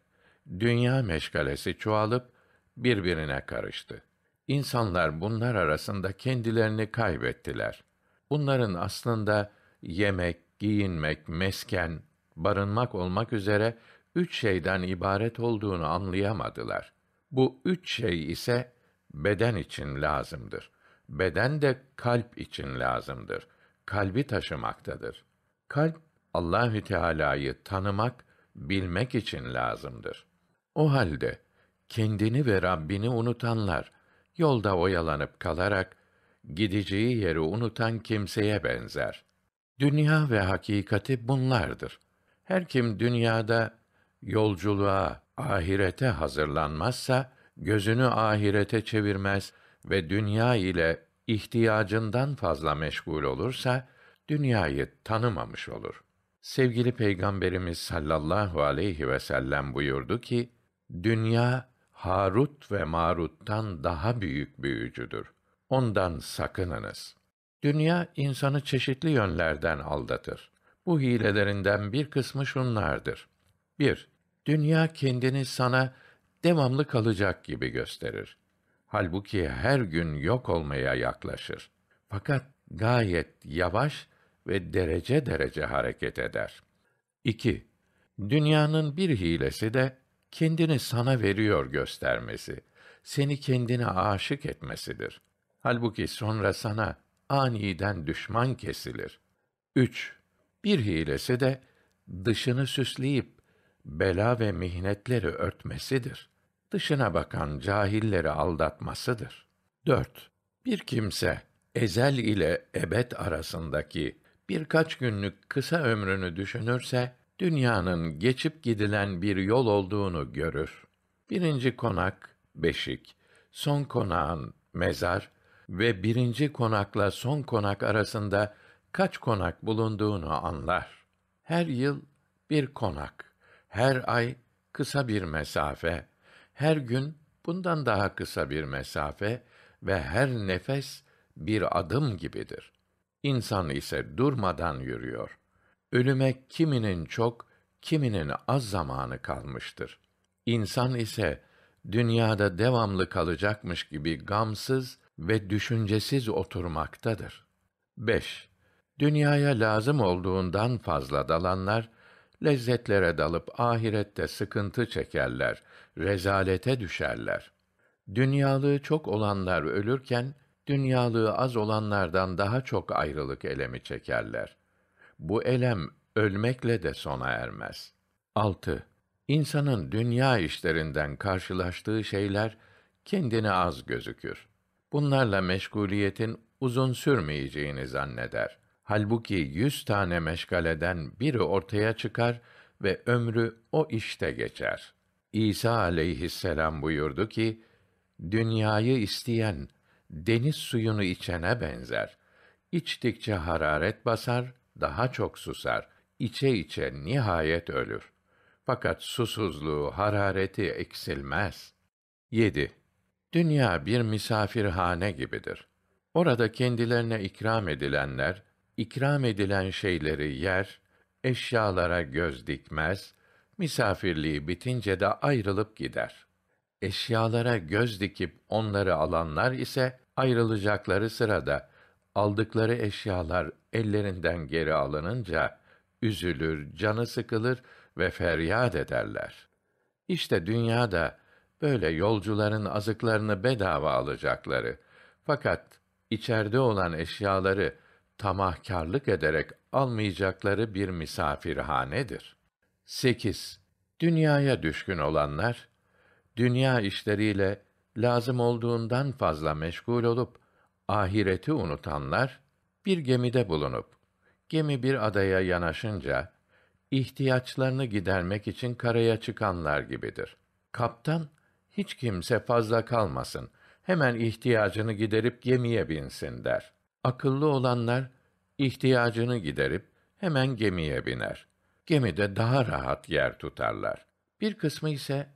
dünya meşgalesi çoğalıp birbirine karıştı. İnsanlar bunlar arasında kendilerini kaybettiler. Bunların aslında yemek, giyinmek, mesken, barınmak olmak üzere üç şeyden ibaret olduğunu anlayamadılar. Bu üç şey ise beden için lazımdır. Beden de kalp için lazımdır. Kalbi taşımaktadır. Kalp Allahü Teala'yı tanımak, bilmek için lazımdır. O halde kendini ve Rabbini unutanlar yolda oyalanıp kalarak gideceği yeri unutan kimseye benzer. Dünya ve hakikati bunlardır. Her kim dünyada yolculuğa, ahirete hazırlanmazsa gözünü ahirete çevirmez ve dünya ile ihtiyacından fazla meşgul olursa dünyayı tanımamış olur. Sevgili Peygamberimiz sallallahu aleyhi ve sellem buyurdu ki: Dünya Harut ve Marut'tan daha büyük büyücüdür. Ondan sakınınız. Dünya insanı çeşitli yönlerden aldatır. Bu hilelerinden bir kısmı şunlardır. 1. Dünya kendini sana devamlı kalacak gibi gösterir. Halbuki her gün yok olmaya yaklaşır. Fakat gayet yavaş ve derece derece hareket eder. 2. Dünyanın bir hilesi de kendini sana veriyor göstermesi, seni kendine aşık etmesidir. Halbuki sonra sana aniden düşman kesilir. 3. Bir hilesi de dışını süsleyip bela ve mihnetleri örtmesidir. Dışına bakan cahilleri aldatmasıdır. 4. Bir kimse ezel ile ebed arasındaki birkaç günlük kısa ömrünü düşünürse dünyanın geçip gidilen bir yol olduğunu görür. Birinci konak beşik, son konağın mezar ve birinci konakla son konak arasında kaç konak bulunduğunu anlar. Her yıl bir konak, her ay kısa bir mesafe, her gün bundan daha kısa bir mesafe ve her nefes bir adım gibidir. İnsan ise durmadan yürüyor. Ölüme kiminin çok, kiminin az zamanı kalmıştır. İnsan ise dünyada devamlı kalacakmış gibi gamsız ve düşüncesiz oturmaktadır. 5. Dünyaya lazım olduğundan fazla dalanlar lezzetlere dalıp ahirette sıkıntı çekerler, rezalete düşerler. Dünyalığı çok olanlar ölürken dünyalığı az olanlardan daha çok ayrılık elemi çekerler. Bu elem ölmekle de sona ermez. 6. İnsanın dünya işlerinden karşılaştığı şeyler kendine az gözükür. Bunlarla meşguliyetin uzun sürmeyeceğini zanneder. Halbuki yüz tane meşgaleden biri ortaya çıkar ve ömrü o işte geçer. İsa aleyhisselam buyurdu ki, dünyayı isteyen deniz suyunu içene benzer. İçtikçe hararet basar, daha çok susar. İçe içe nihayet ölür. Fakat susuzluğu, harareti eksilmez. 7. Dünya bir misafirhane gibidir. Orada kendilerine ikram edilenler, ikram edilen şeyleri yer, eşyalara göz dikmez, misafirliği bitince de ayrılıp gider. Eşyalara göz dikip onları alanlar ise ayrılacakları sırada aldıkları eşyalar ellerinden geri alınınca üzülür, canı sıkılır ve feryat ederler. İşte dünyada böyle yolcuların azıklarını bedava alacakları fakat içeride olan eşyaları tamahkârlık ederek almayacakları bir misafirhanedir. 8. Dünyaya düşkün olanlar dünya işleriyle lazım olduğundan fazla meşgul olup ahireti unutanlar bir gemide bulunup gemi bir adaya yanaşınca ihtiyaçlarını gidermek için karaya çıkanlar gibidir. Kaptan hiç kimse fazla kalmasın, hemen ihtiyacını giderip gemiye binsin der. Akıllı olanlar ihtiyacını giderip hemen gemiye biner. Gemide daha rahat yer tutarlar. Bir kısmı ise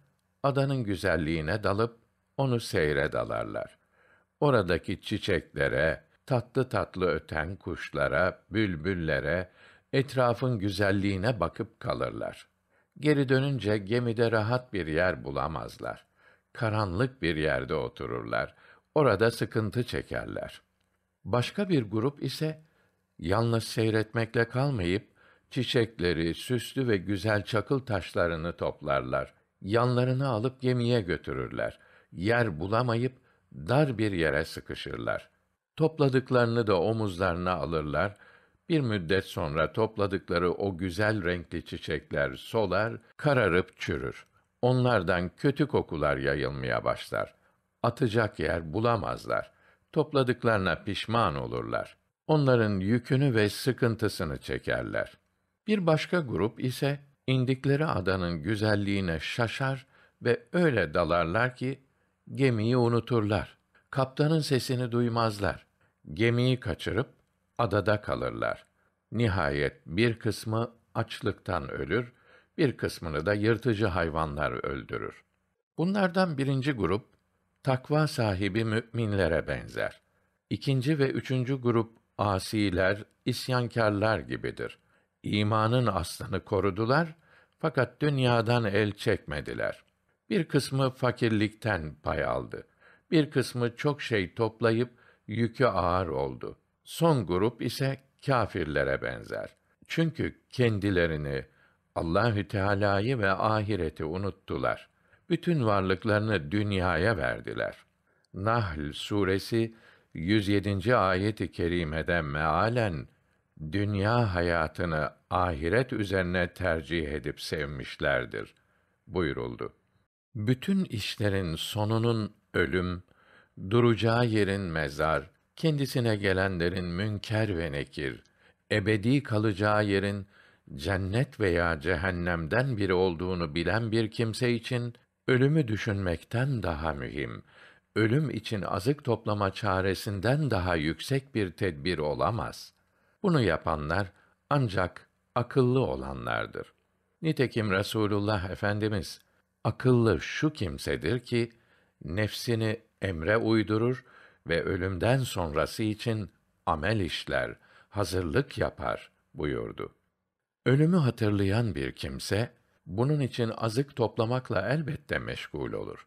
adanın güzelliğine dalıp onu seyre dalarlar. Oradaki çiçeklere, tatlı tatlı öten kuşlara, bülbüllere, etrafın güzelliğine bakıp kalırlar. Geri dönünce gemide rahat bir yer bulamazlar. Karanlık bir yerde otururlar. Orada sıkıntı çekerler. Başka bir grup ise yalnız seyretmekle kalmayıp çiçekleri, süslü ve güzel çakıl taşlarını toplarlar. Yanlarını alıp gemiye götürürler. Yer bulamayıp dar bir yere sıkışırlar. Topladıklarını da omuzlarına alırlar. Bir müddet sonra topladıkları o güzel renkli çiçekler solar, kararıp çürür. Onlardan kötü kokular yayılmaya başlar. Atacak yer bulamazlar. Topladıklarına pişman olurlar. Onların yükünü ve sıkıntısını çekerler. Bir başka grup ise indikleri adanın güzelliğine şaşar ve öyle dalarlar ki gemiyi unuturlar. Kaptanın sesini duymazlar. Gemiyi kaçırıp adada kalırlar. Nihayet bir kısmı açlıktan ölür, bir kısmını da yırtıcı hayvanlar öldürür. Bunlardan birinci grup takva sahibi müminlere benzer. İkinci ve üçüncü grup asiler, isyankârlar gibidir. İmanın aslını korudular fakat dünyadan el çekmediler. Bir kısmı fakirlikten pay aldı. Bir kısmı çok şey toplayıp yükü ağır oldu. Son grup ise kâfirlere benzer. Çünkü kendilerini Allahü Teala'yı ve ahireti unuttular. Bütün varlıklarını dünyaya verdiler. Nahl suresi 107. ayet-i kerimede mealen dünya hayatını ahiret üzerine tercih edip sevmişlerdir buyuruldu. Bütün işlerin sonunun ölüm, duracağı yerin mezar, kendisine gelenlerin münker ve nekir, ebedi kalacağı yerin cennet veya cehennemden biri olduğunu bilen bir kimse için ölümü düşünmekten daha mühim, ölüm için azık toplama çaresinden daha yüksek bir tedbir olamaz. Bunu yapanlar ancak akıllı olanlardır. Nitekim Resulullah Efendimiz akıllı şu kimsedir ki nefsini emre uydurur, ve ölümden sonrası için amel işler, hazırlık yapar buyurdu. Ölümü hatırlayan bir kimse bunun için azık toplamakla elbette meşgul olur.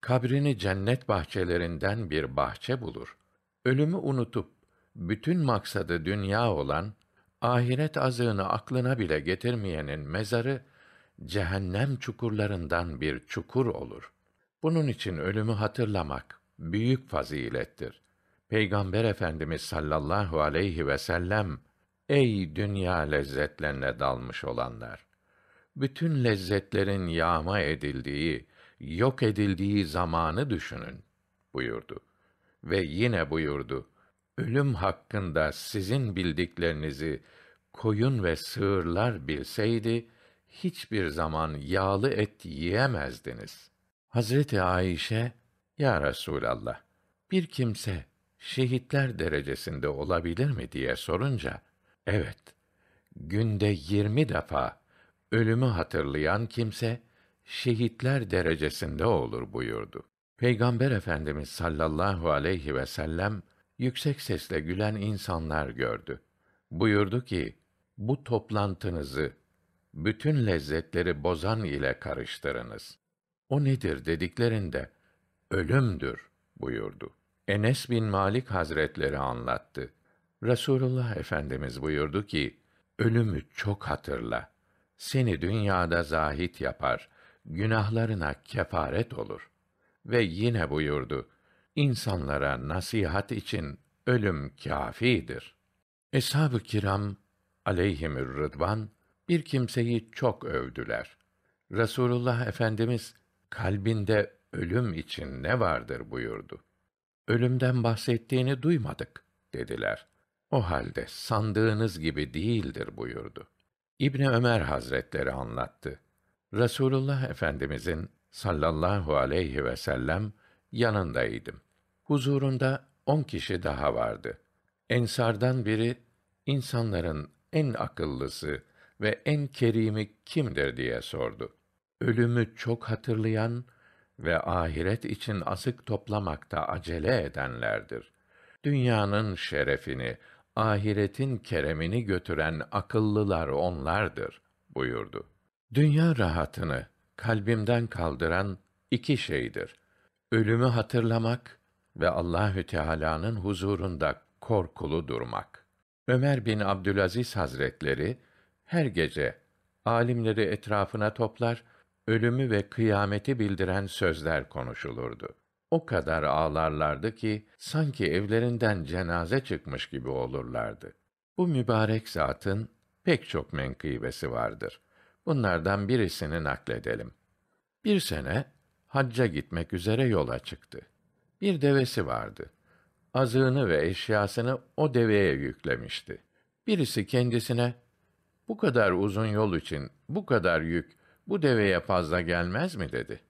Kabrini cennet bahçelerinden bir bahçe bulur. Ölümü unutup bütün maksadı dünya olan ahiret azığını aklına bile getirmeyenin mezarı cehennem çukurlarından bir çukur olur. Bunun için ölümü hatırlamak büyük fazilettir. Peygamber Efendimiz sallallahu aleyhi ve sellem ey dünya lezzetlerine dalmış olanlar bütün lezzetlerin yağma edildiği, yok edildiği zamanı düşünün buyurdu. Ve yine buyurdu: Ölüm hakkında sizin bildiklerinizi koyun ve sığırlar bilseydi hiçbir zaman yağlı et yiyemezdiniz. Hazreti Ayşe, Ya Resulallah, bir kimse şehitler derecesinde olabilir mi diye sorunca, evet, günde yirmi defa ölümü hatırlayan kimse, şehitler derecesinde olur buyurdu. Peygamber Efendimiz sallallahu aleyhi ve sellem, yüksek sesle gülen insanlar gördü. Buyurdu ki, bu toplantınızı bütün lezzetleri bozan ile karıştırınız. O nedir dediklerinde ölümdür buyurdu. Enes bin Malik Hazretleri anlattı. Resulullah Efendimiz buyurdu ki, ölümü çok hatırla. Seni dünyada zahit yapar, günahlarına kefaret olur. Ve yine buyurdu, insanlara nasihat için ölüm kâfidir. Eshab-ı kiram aleyhimür rıdvan bir kimseyi çok övdüler. Resulullah Efendimiz kalbinde ölüm için ne vardır buyurdu. Ölümden bahsettiğini duymadık dediler. O halde sandığınız gibi değildir buyurdu. İbni Ömer Hazretleri anlattı. Resulullah Efendimizin sallallahu aleyhi ve sellem yanındaydım. Huzurunda on kişi daha vardı. Ensardan biri insanların en akıllısı ve en kerimi kimdir diye sordu. Ölümü çok hatırlayan ve ahiret için asık toplamakta acele edenlerdir. Dünyanın şerefini, ahiretin keremini götüren akıllılar onlardır buyurdu. Dünya rahatını kalbimden kaldıran iki şeydir. Ölümü hatırlamak ve Allahü Teala'nın huzurunda korkulu durmak. Ömer bin Abdülaziz Hazretleri her gece alimleri etrafına toplar, ölümü ve kıyameti bildiren sözler konuşulurdu. O kadar ağlarlardı ki sanki evlerinden cenaze çıkmış gibi olurlardı. Bu mübarek zatın pek çok menkıbesi vardır. Bunlardan birisini nakledelim. Bir sene hacca gitmek üzere yola çıktı. Bir devesi vardı. Azığını ve eşyasını o deveye yüklemişti. Birisi kendisine, bu kadar uzun yol için bu kadar yük bu deveye fazla gelmez mi dedi.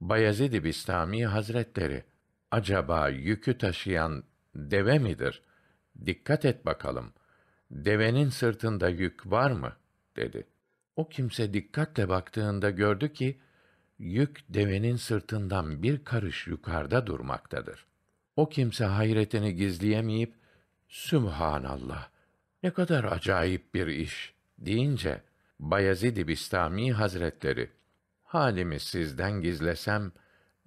Bayezid Bistami Hazretleri, acaba yükü taşıyan deve midir? Dikkat et bakalım. Devenin sırtında yük var mı? dedi. O kimse dikkatle baktığında gördü ki yük devenin sırtından bir karış yukarıda durmaktadır. O kimse hayretini gizleyemeyip Sübhanallah ne kadar acayip bir iş deyince Bayezid Bistami Hazretleri halimi sizden gizlesem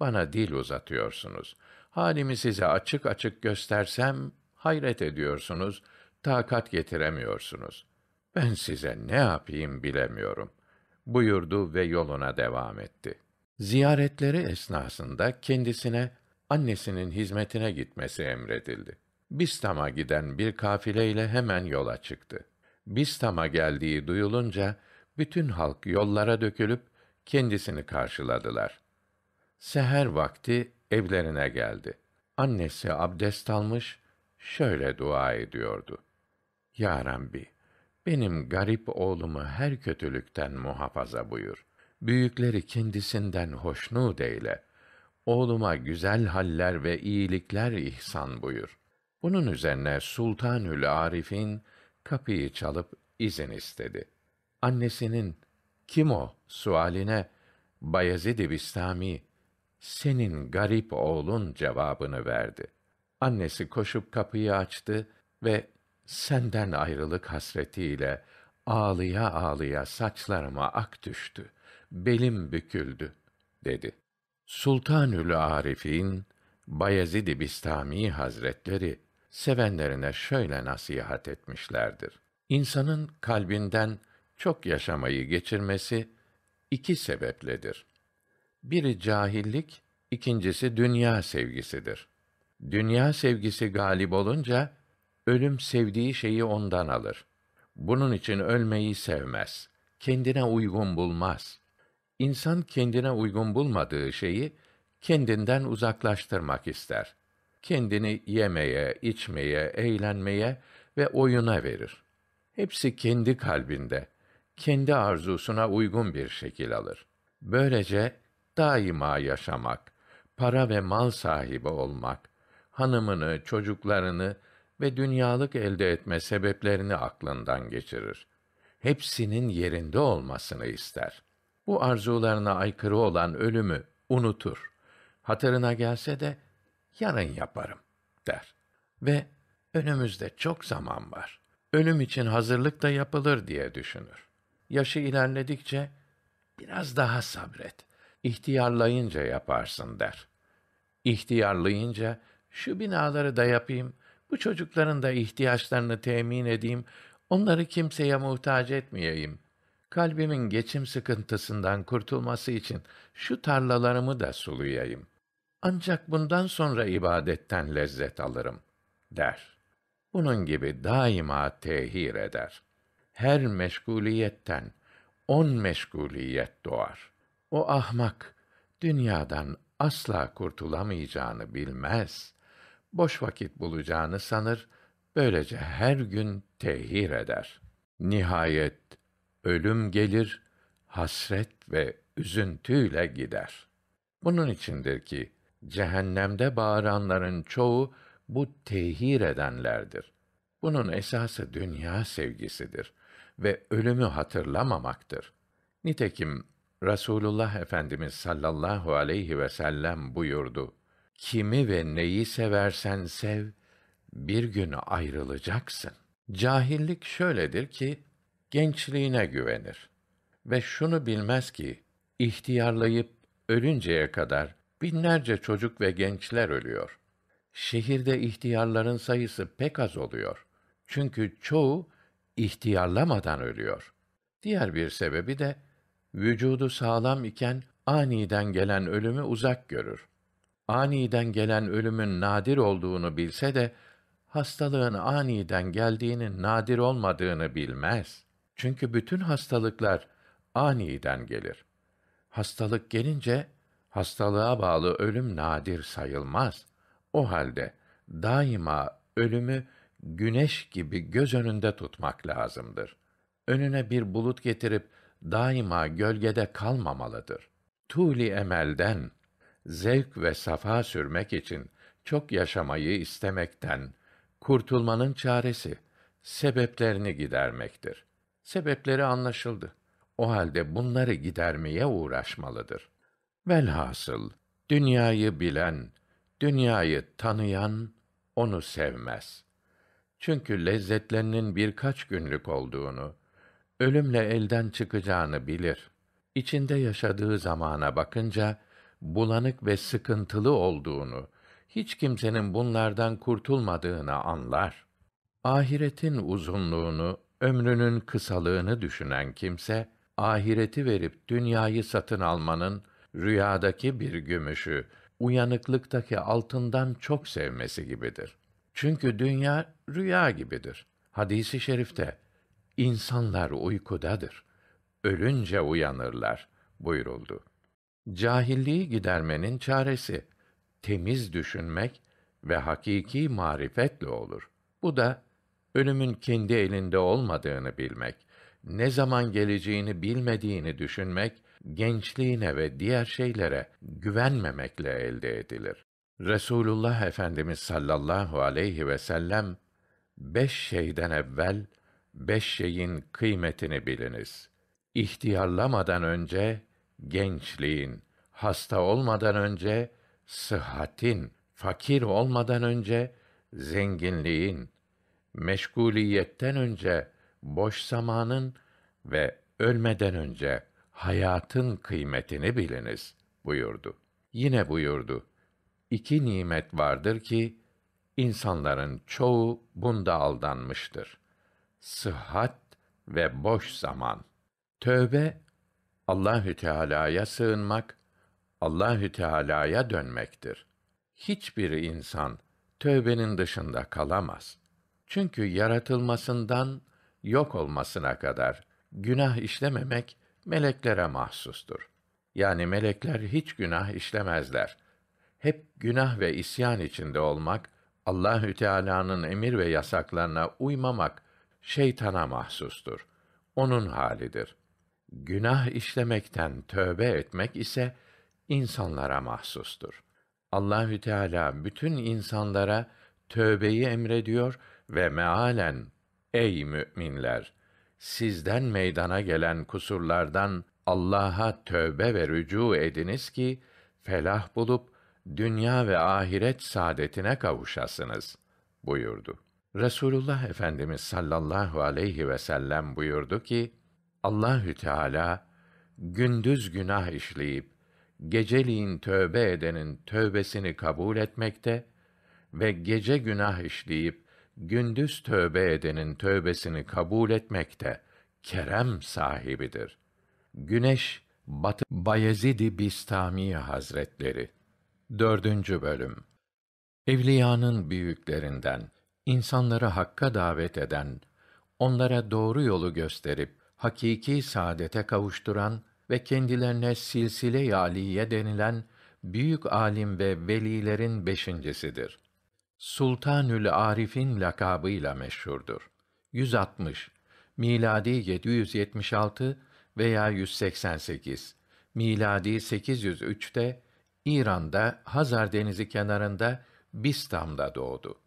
bana dil uzatıyorsunuz. Halimi size açık açık göstersem hayret ediyorsunuz, takat getiremiyorsunuz. Ben size ne yapayım bilemiyorum. Buyurdu ve yoluna devam etti. Ziyaretleri esnasında kendisine annesinin hizmetine gitmesi emredildi. Bistam'a giden bir kafileyle hemen yola çıktı. Bistam'a geldiği duyulunca bütün halk yollara dökülüp kendisini karşıladılar. Seher vakti evlerine geldi. Annesi abdest almış, şöyle dua ediyordu. Ya Rabbi, benim garip oğlumu her kötülükten muhafaza buyur. Büyükleri kendisinden hoşnut eyle. Oğluma güzel haller ve iyilikler ihsan buyur. Bunun üzerine Sultanül Arif'in kapıyı çalıp izin istedi. Annesinin kim o sualine Bayezid-i Bistami senin garip oğlun cevabını verdi. Annesi koşup kapıyı açtı ve senden ayrılık hasretiyle ağlıya ağlıya saçlarıma ak düştü. Belim büküldü dedi. Sultanül Arifin Bayezid Bistami Hazretleri sevenlerine şöyle nasihat etmişlerdir. İnsanın kalbinden çok yaşamayı geçirmesi iki sebepledir. Biri cahillik, ikincisi dünya sevgisidir. Dünya sevgisi galip olunca ölüm sevdiği şeyi ondan alır. Bunun için ölmeyi sevmez. Kendine uygun bulmaz. İnsan kendine uygun bulmadığı şeyi kendinden uzaklaştırmak ister. Kendini yemeye, içmeye, eğlenmeye ve oyuna verir. Hepsi kendi kalbinde, kendi arzusuna uygun bir şekil alır. Böylece daima yaşamak, para ve mal sahibi olmak, hanımını, çocuklarını ve dünyalık elde etme sebeplerini aklından geçirir. Hepsinin yerinde olmasını ister. Bu arzularına aykırı olan ölümü unutur. Hatırına gelse de yarın yaparım der. Ve önümüzde çok zaman var. Ölüm için hazırlık da yapılır diye düşünür. Yaşı ilerledikçe biraz daha sabret. İhtiyarlayınca yaparsın der. İhtiyarlayınca şu binaları da yapayım, bu çocukların da ihtiyaçlarını temin edeyim, onları kimseye muhtaç etmeyeyim. Kalbimin geçim sıkıntısından kurtulması için şu tarlalarımı da sulayayım. Ancak bundan sonra ibadetten lezzet alırım, der. Bunun gibi daima tehir eder. Her meşguliyetten on meşguliyet doğar. O ahmak, dünyadan asla kurtulamayacağını bilmez. Boş vakit bulacağını sanır, böylece her gün tehir eder. Nihayet ölüm gelir, hasret ve üzüntüyle gider. Bunun içindir ki cehennemde bağıranların çoğu bu tehir edenlerdir. Bunun esası dünya sevgisidir ve ölümü hatırlamamaktır. Nitekim Rasulullah Efendimiz sallallahu aleyhi ve sellem buyurdu. Kimi ve neyi seversen sev, bir gün ayrılacaksın. Cahillik şöyledir ki, gençliğine güvenir. Ve şunu bilmez ki, ihtiyarlayıp ölünceye kadar binlerce çocuk ve gençler ölüyor. Şehirde ihtiyarların sayısı pek az oluyor. Çünkü çoğu ihtiyarlamadan ölüyor. Diğer bir sebebi de vücudu sağlam iken aniden gelen ölümü uzak görür. Aniden gelen ölümün nadir olduğunu bilse de hastalığın aniden geldiğinin nadir olmadığını bilmez. Çünkü bütün hastalıklar aniden gelir. Hastalık gelince hastalığa bağlı ölüm nadir sayılmaz. O halde daima ölümü güneş gibi göz önünde tutmak lazımdır. Önüne bir bulut getirip daima gölgede kalmamalıdır. Tuli emelden zevk ve safa sürmek için çok yaşamayı istemekten kurtulmanın çaresi sebeplerini gidermektir. Sebepleri anlaşıldı. O halde bunları gidermeye uğraşmalıdır. Velhasıl dünyayı bilen, dünyayı tanıyan onu sevmez. Çünkü lezzetlerinin birkaç günlük olduğunu, ölümle elden çıkacağını bilir. İçinde yaşadığı zamana bakınca bulanık ve sıkıntılı olduğunu, hiç kimsenin bunlardan kurtulmadığını anlar. Ahiretin uzunluğunu, ömrünün kısalığını düşünen kimse, ahireti verip dünyayı satın almanın rüyadaki bir gümüşü, uyanıklıktaki altından çok sevmesi gibidir. Çünkü dünya rüya gibidir. Hadisi şerifte insanlar uykudadır. Ölünce uyanırlar buyuruldu. Cahilliği gidermenin çaresi temiz düşünmek ve hakiki marifetle olur. Bu da ölümün kendi elinde olmadığını bilmek, ne zaman geleceğini bilmediğini düşünmek, gençliğine ve diğer şeylere güvenmemekle elde edilir. Resulullah Efendimiz sallallahu aleyhi ve sellem beş şeyden evvel beş şeyin kıymetini biliniz. İhtiyarlamadan önce gençliğin, hasta olmadan önce sıhhatin, fakir olmadan önce zenginliğin, meşguliyetten önce boş zamanın ve ölmeden önce hayatın kıymetini biliniz buyurdu. Yine buyurdu. İki nimet vardır ki insanların çoğu bunda aldanmıştır. Sıhhat ve boş zaman. Tövbe Allahü Teala'ya sığınmak, Allahü Teala'ya dönmektir. Hiçbir insan tövbenin dışında kalamaz. Çünkü yaratılmasından yok olmasına kadar günah işlememek meleklere mahsustur. Yani melekler hiç günah işlemezler. Hep günah ve isyan içinde olmak, Allahü Teala'nın emir ve yasaklarına uymamak şeytana mahsustur. Onun halidir. Günah işlemekten tövbe etmek ise insanlara mahsustur. Allahü Teala bütün insanlara tövbeyi emrediyor ve mealen ey müminler sizden meydana gelen kusurlardan Allah'a tövbe ve rücu ediniz ki felah bulup dünya ve ahiret saadetine kavuşasınız buyurdu. Resulullah Efendimiz sallallahu aleyhi ve sellem buyurdu ki Allahü Teala gündüz günah işleyip geceliğin tövbe edenin tövbesini kabul etmekte ve gece günah işleyip gündüz tövbe edenin tövbesini kabul etmekte kerem sahibidir. Güneş Batı Bayezid-i Bistami Hazretleri 4. bölüm Evliyanın büyüklerinden insanları hakka davet eden, onlara doğru yolu gösterip hakiki saadete kavuşturan ve kendilerine silsile-i denilen büyük alim ve velilerin beşincisidir. Sultanül Arif'in lakabıyla meşhurdur. 160 miladi 776 veya 188 miladi 803'te İran'da Hazar Denizi kenarında Bistam'da doğdu.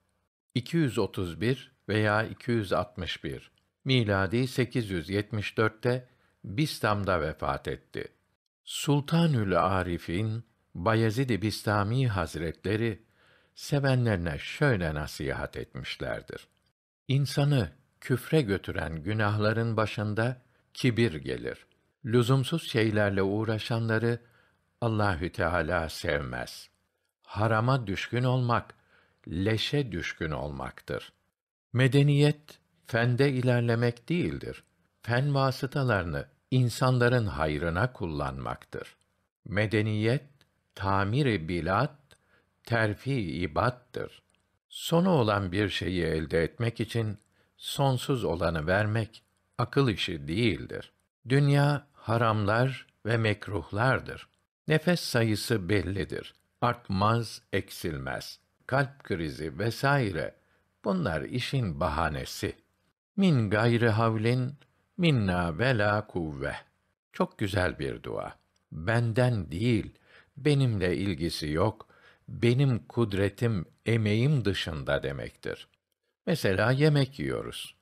231 veya 261 miladi 874'te Bistam'da vefat etti. Sultanül Arif'in Bayezid-i Bistami Hazretleri sevenlerine şöyle nasihat etmişlerdir. İnsanı küfre götüren günahların başında kibir gelir. Lüzumsuz şeylerle uğraşanları Allahü Teala sevmez. Harama düşkün olmak leşe düşkün olmaktır. Medeniyet fende ilerlemek değildir. Fen vasıtalarını insanların hayrına kullanmaktır. Medeniyet tamir-i bilat, terfi ibattır. Sonu olan bir şeyi elde etmek için sonsuz olanı vermek akıl işi değildir. Dünya haramlar ve mekruhlardır. Nefes sayısı bellidir. Artmaz, eksilmez. Kalp krizi vesaire bunlar işin bahanesi. Min gayri havlin minna vela kuvve. Çok güzel bir dua. Benden değil, benimle ilgisi yok. Benim kudretim, emeğim dışında demektir. Mesela yemek yiyoruz.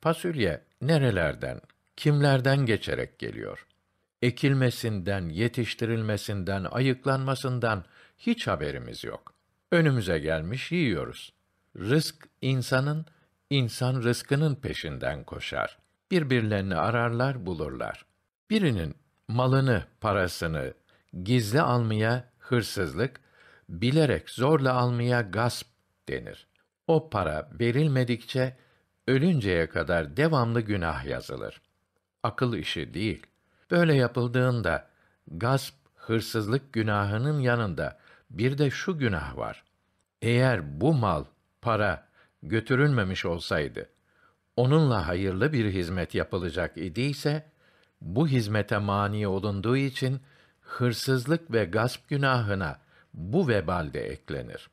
Fasulye nerelerden, kimlerden geçerek geliyor? Ekilmesinden, yetiştirilmesinden, ayıklanmasından hiç haberimiz yok. Önümüze gelmiş yiyoruz. Rızk insanın, insan rızkının peşinden koşar. Birbirlerini ararlar, bulurlar. Birinin malını, parasını gizli almaya hırsızlık, bilerek zorla almaya gasp denir. O para verilmedikçe ölünceye kadar devamlı günah yazılır. Akıl işi değil. Böyle yapıldığında gasp, hırsızlık günahının yanında bir de şu günah var. Eğer bu mal, para götürülmemiş olsaydı, onunla hayırlı bir hizmet yapılacak idiyse, bu hizmete mani olunduğu için hırsızlık ve gasp günahına bu vebal de eklenir.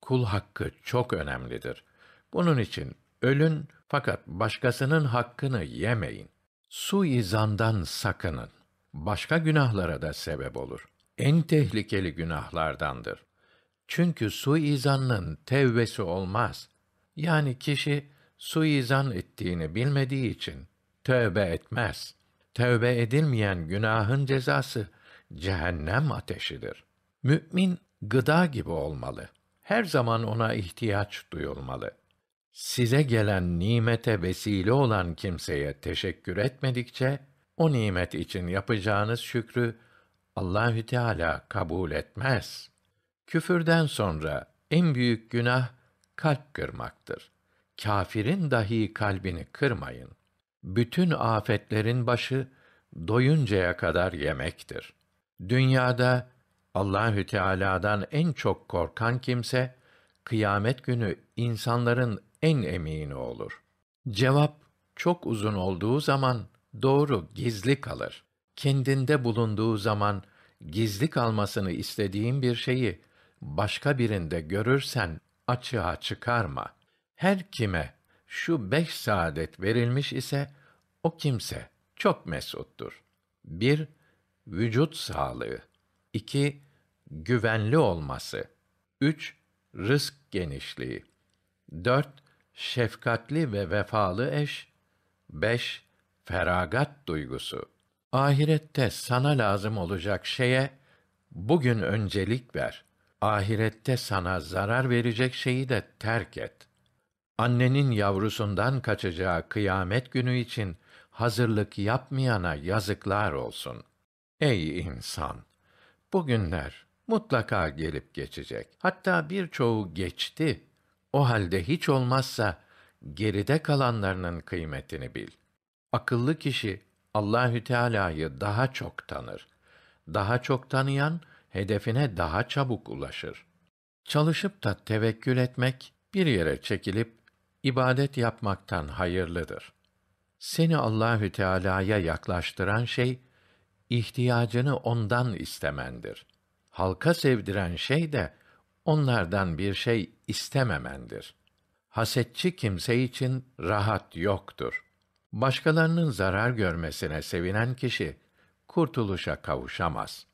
Kul hakkı çok önemlidir. Bunun için ölün fakat başkasının hakkını yemeyin. Suizandan sakının. Başka günahlara da sebep olur. En tehlikeli günahlardandır. Çünkü suizanın tevbesi olmaz. Yani kişi suizan ettiğini bilmediği için tövbe etmez. Tövbe edilmeyen günahın cezası cehennem ateşidir. Mü'min gıda gibi olmalı. Her zaman ona ihtiyaç duyulmalı. Size gelen nimete vesile olan kimseye teşekkür etmedikçe o nimet için yapacağınız şükrü Allahü Teala kabul etmez. Küfürden sonra en büyük günah kalp kırmaktır. Kâfirin dahi kalbini kırmayın. Bütün afetlerin başı doyuncaya kadar yemektir. Dünyada Allahü Teala'dan en çok korkan kimse kıyamet günü insanların en emini olur. Cevap çok uzun olduğu zaman doğru gizli kalır. Kendinde bulunduğu zaman gizli kalmasını istediğin bir şeyi başka birinde görürsen açığa çıkarma. Her kime şu beş saadet verilmiş ise o kimse çok mesuttur. 1. Vücut sağlığı. 2. Güvenli olması. 3. Rızk genişliği. 4. Şefkatli ve vefalı eş. 5. Feragat duygusu. Ahirette sana lazım olacak şeye bugün öncelik ver. Ahirette sana zarar verecek şeyi de terk et. Annenin yavrusundan kaçacağı kıyamet günü için hazırlık yapmayana yazıklar olsun. Ey insan! Bugünler mutlaka gelip geçecek. Hatta birçoğu geçti. O halde hiç olmazsa geride kalanlarının kıymetini bil. Akıllı kişi Allahü Teala'yı daha çok tanır. Daha çok tanıyan hedefine daha çabuk ulaşır. Çalışıp da tevekkül etmek bir yere çekilip ibadet yapmaktan hayırlıdır. Seni Allahü Teala'ya yaklaştıran şey ihtiyacını ondan istemendir. Halka sevdiren şey de onlardan bir şey istememendir. Hasetçi kimse için rahat yoktur. Başkalarının zarar görmesine sevinen kişi kurtuluşa kavuşamaz.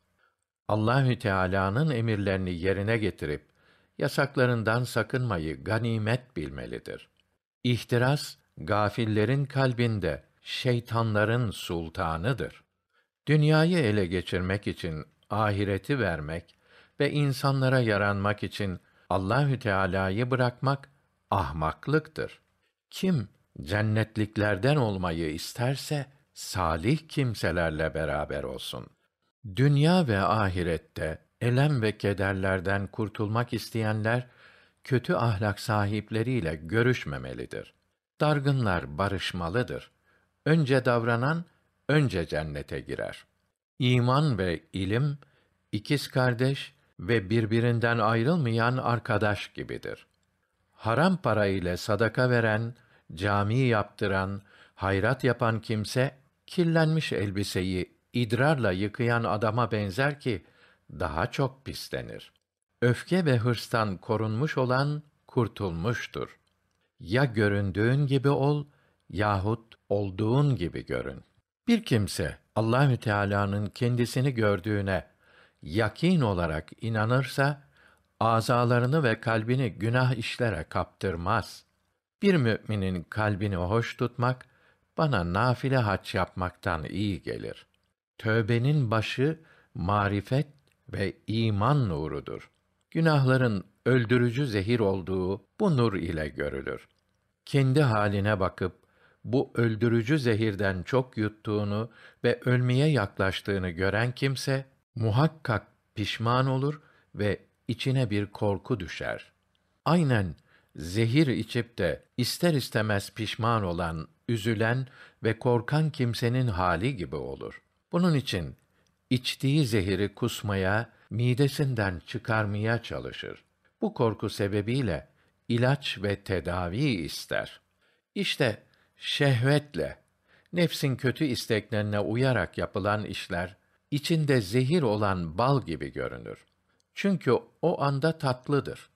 Allahü Teala'nın emirlerini yerine getirip yasaklarından sakınmayı ganimet bilmelidir. İhtiras gafillerin kalbinde şeytanların sultanıdır. Dünyayı ele geçirmek için ahireti vermek ve insanlara yaranmak için Allahü Teala'yı bırakmak ahmaklıktır. Kim cennetliklerden olmayı isterse salih kimselerle beraber olsun. Dünya ve ahirette elem ve kederlerden kurtulmak isteyenler kötü ahlak sahipleriyle görüşmemelidir. Dargınlar barışmalıdır. Önce davranan önce cennete girer. İman ve ilim ikiz kardeş ve birbirinden ayrılmayan arkadaş gibidir. Haram para ile sadaka veren, cami yaptıran, hayrat yapan kimse kirlenmiş elbiseyi idrarla yıkayan adama benzer ki daha çok pislenir. Öfke ve hırstan korunmuş olan kurtulmuştur. Ya göründüğün gibi ol yahut olduğun gibi görün. Bir kimse Allahü Teala'nın kendisini gördüğüne yakin olarak inanırsa azalarını ve kalbini günah işlere kaptırmaz. Bir müminin kalbini hoş tutmak bana nafile hac yapmaktan iyi gelir. Tövbenin başı marifet ve iman nurudur. Günahların öldürücü zehir olduğu bu nur ile görülür. Kendi haline bakıp bu öldürücü zehirden çok yuttuğunu ve ölmeye yaklaştığını gören kimse muhakkak pişman olur ve içine bir korku düşer. Aynen zehir içip de ister istemez pişman olan, üzülen ve korkan kimsenin hali gibi olur. Bunun için içtiği zehiri kusmaya, midesinden çıkarmaya çalışır. Bu korku sebebiyle ilaç ve tedavi ister. İşte şehvetle, nefsin kötü isteklerine uyarak yapılan işler, içinde zehir olan bal gibi görünür. Çünkü o anda tatlıdır.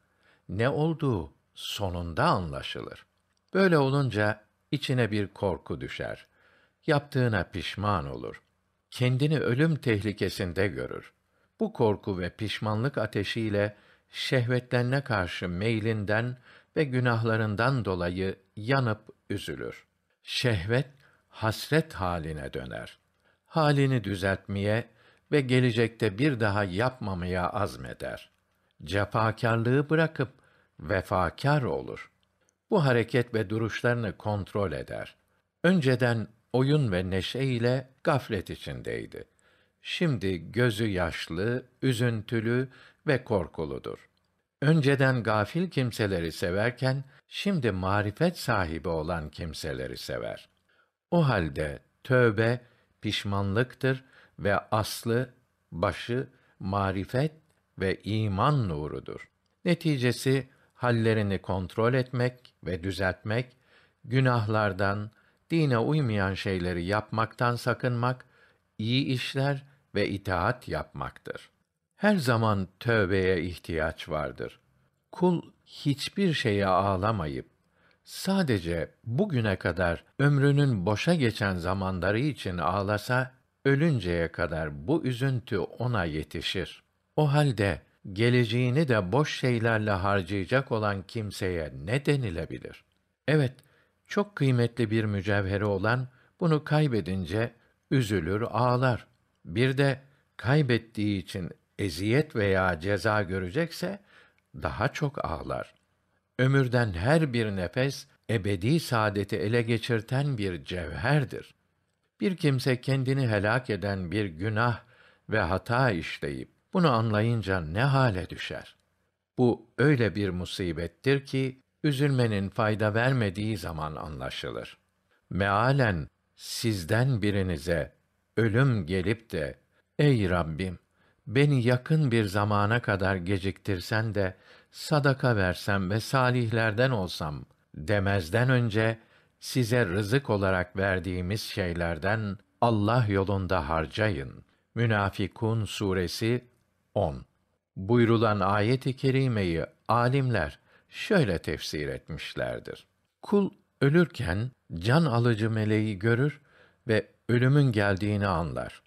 Ne olduğu sonunda anlaşılır. Böyle olunca içine bir korku düşer. Yaptığına pişman olur. Kendini ölüm tehlikesinde görür. Bu korku ve pişmanlık ateşiyle şehvetlerine karşı meylinden ve günahlarından dolayı yanıp üzülür. Şehvet hasret haline döner. Halini düzeltmeye ve gelecekte bir daha yapmamaya azmeder. cefakârlığı bırakıp vefakâr olur. Bu hareket ve duruşlarını kontrol eder. Önceden oyun ve neşe ile gaflet içindeydi. Şimdi gözü yaşlı, üzüntülü ve korkuludur. Önceden gafil kimseleri severken şimdi marifet sahibi olan kimseleri sever. O halde tövbe pişmanlıktır ve aslı, başı marifet ve iman nurudur. Neticesi hallerini kontrol etmek ve düzeltmek, günahlardan, dine uymayan şeyleri yapmaktan sakınmak, iyi işler ve itaat yapmaktır. Her zaman tövbeye ihtiyaç vardır. Kul hiçbir şeye ağlamayıp sadece bugüne kadar ömrünün boşa geçen zamanları için ağlasa ölünceye kadar bu üzüntü ona yetişir. O halde geleceğini de boş şeylerle harcayacak olan kimseye ne denilebilir? Evet, çok kıymetli bir mücevheri olan bunu kaybedince üzülür, ağlar. Bir de kaybettiği için eziyet veya ceza görecekse daha çok ağlar. Ömürden her bir nefes ebedi saadeti ele geçirten bir cevherdir. Bir kimse kendini helak eden bir günah ve hata işleyip bunu anlayınca ne hale düşer? Bu öyle bir musibettir ki üzülmenin fayda vermediği zaman anlaşılır. Mealen sizden birinize ölüm gelip de ey Rabbim beni yakın bir zamana kadar geciktirsen de sadaka versem ve salihlerden olsam demezden önce size rızık olarak verdiğimiz şeylerden Allah yolunda harcayın. Münafikun suresi 10. Buyrulan ayet-i kerimeyi alimler şöyle tefsir etmişlerdir. Kul ölürken can alıcı meleği görür ve ölümün geldiğini anlar.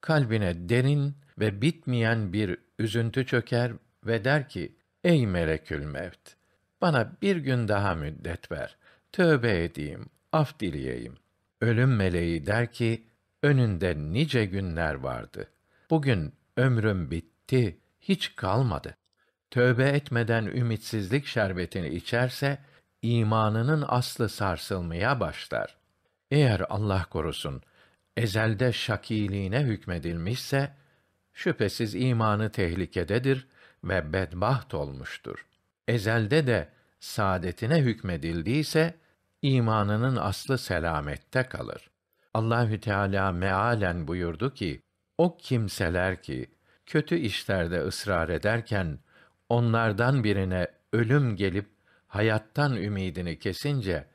Kalbine derin ve bitmeyen bir üzüntü çöker ve der ki: Ey melekül mevt, bana bir gün daha müddet ver. Tövbe edeyim, af dileyeyim. Ölüm meleği der ki: Önünde nice günler vardı. Bugün ömrüm bitti, hiç kalmadı. Tövbe etmeden ümitsizlik şerbetini içerse imanının aslı sarsılmaya başlar. Eğer Allah korusun ezelde şakiliğine hükmedilmişse şüphesiz imanı tehlikededir ve bedbaht olmuştur. Ezelde de saadetine hükmedildiyse imanının aslı selamette kalır. Allahü Teala mealen buyurdu ki: O kimseler ki kötü işlerde ısrar ederken onlardan birine ölüm gelip hayattan ümidini kesince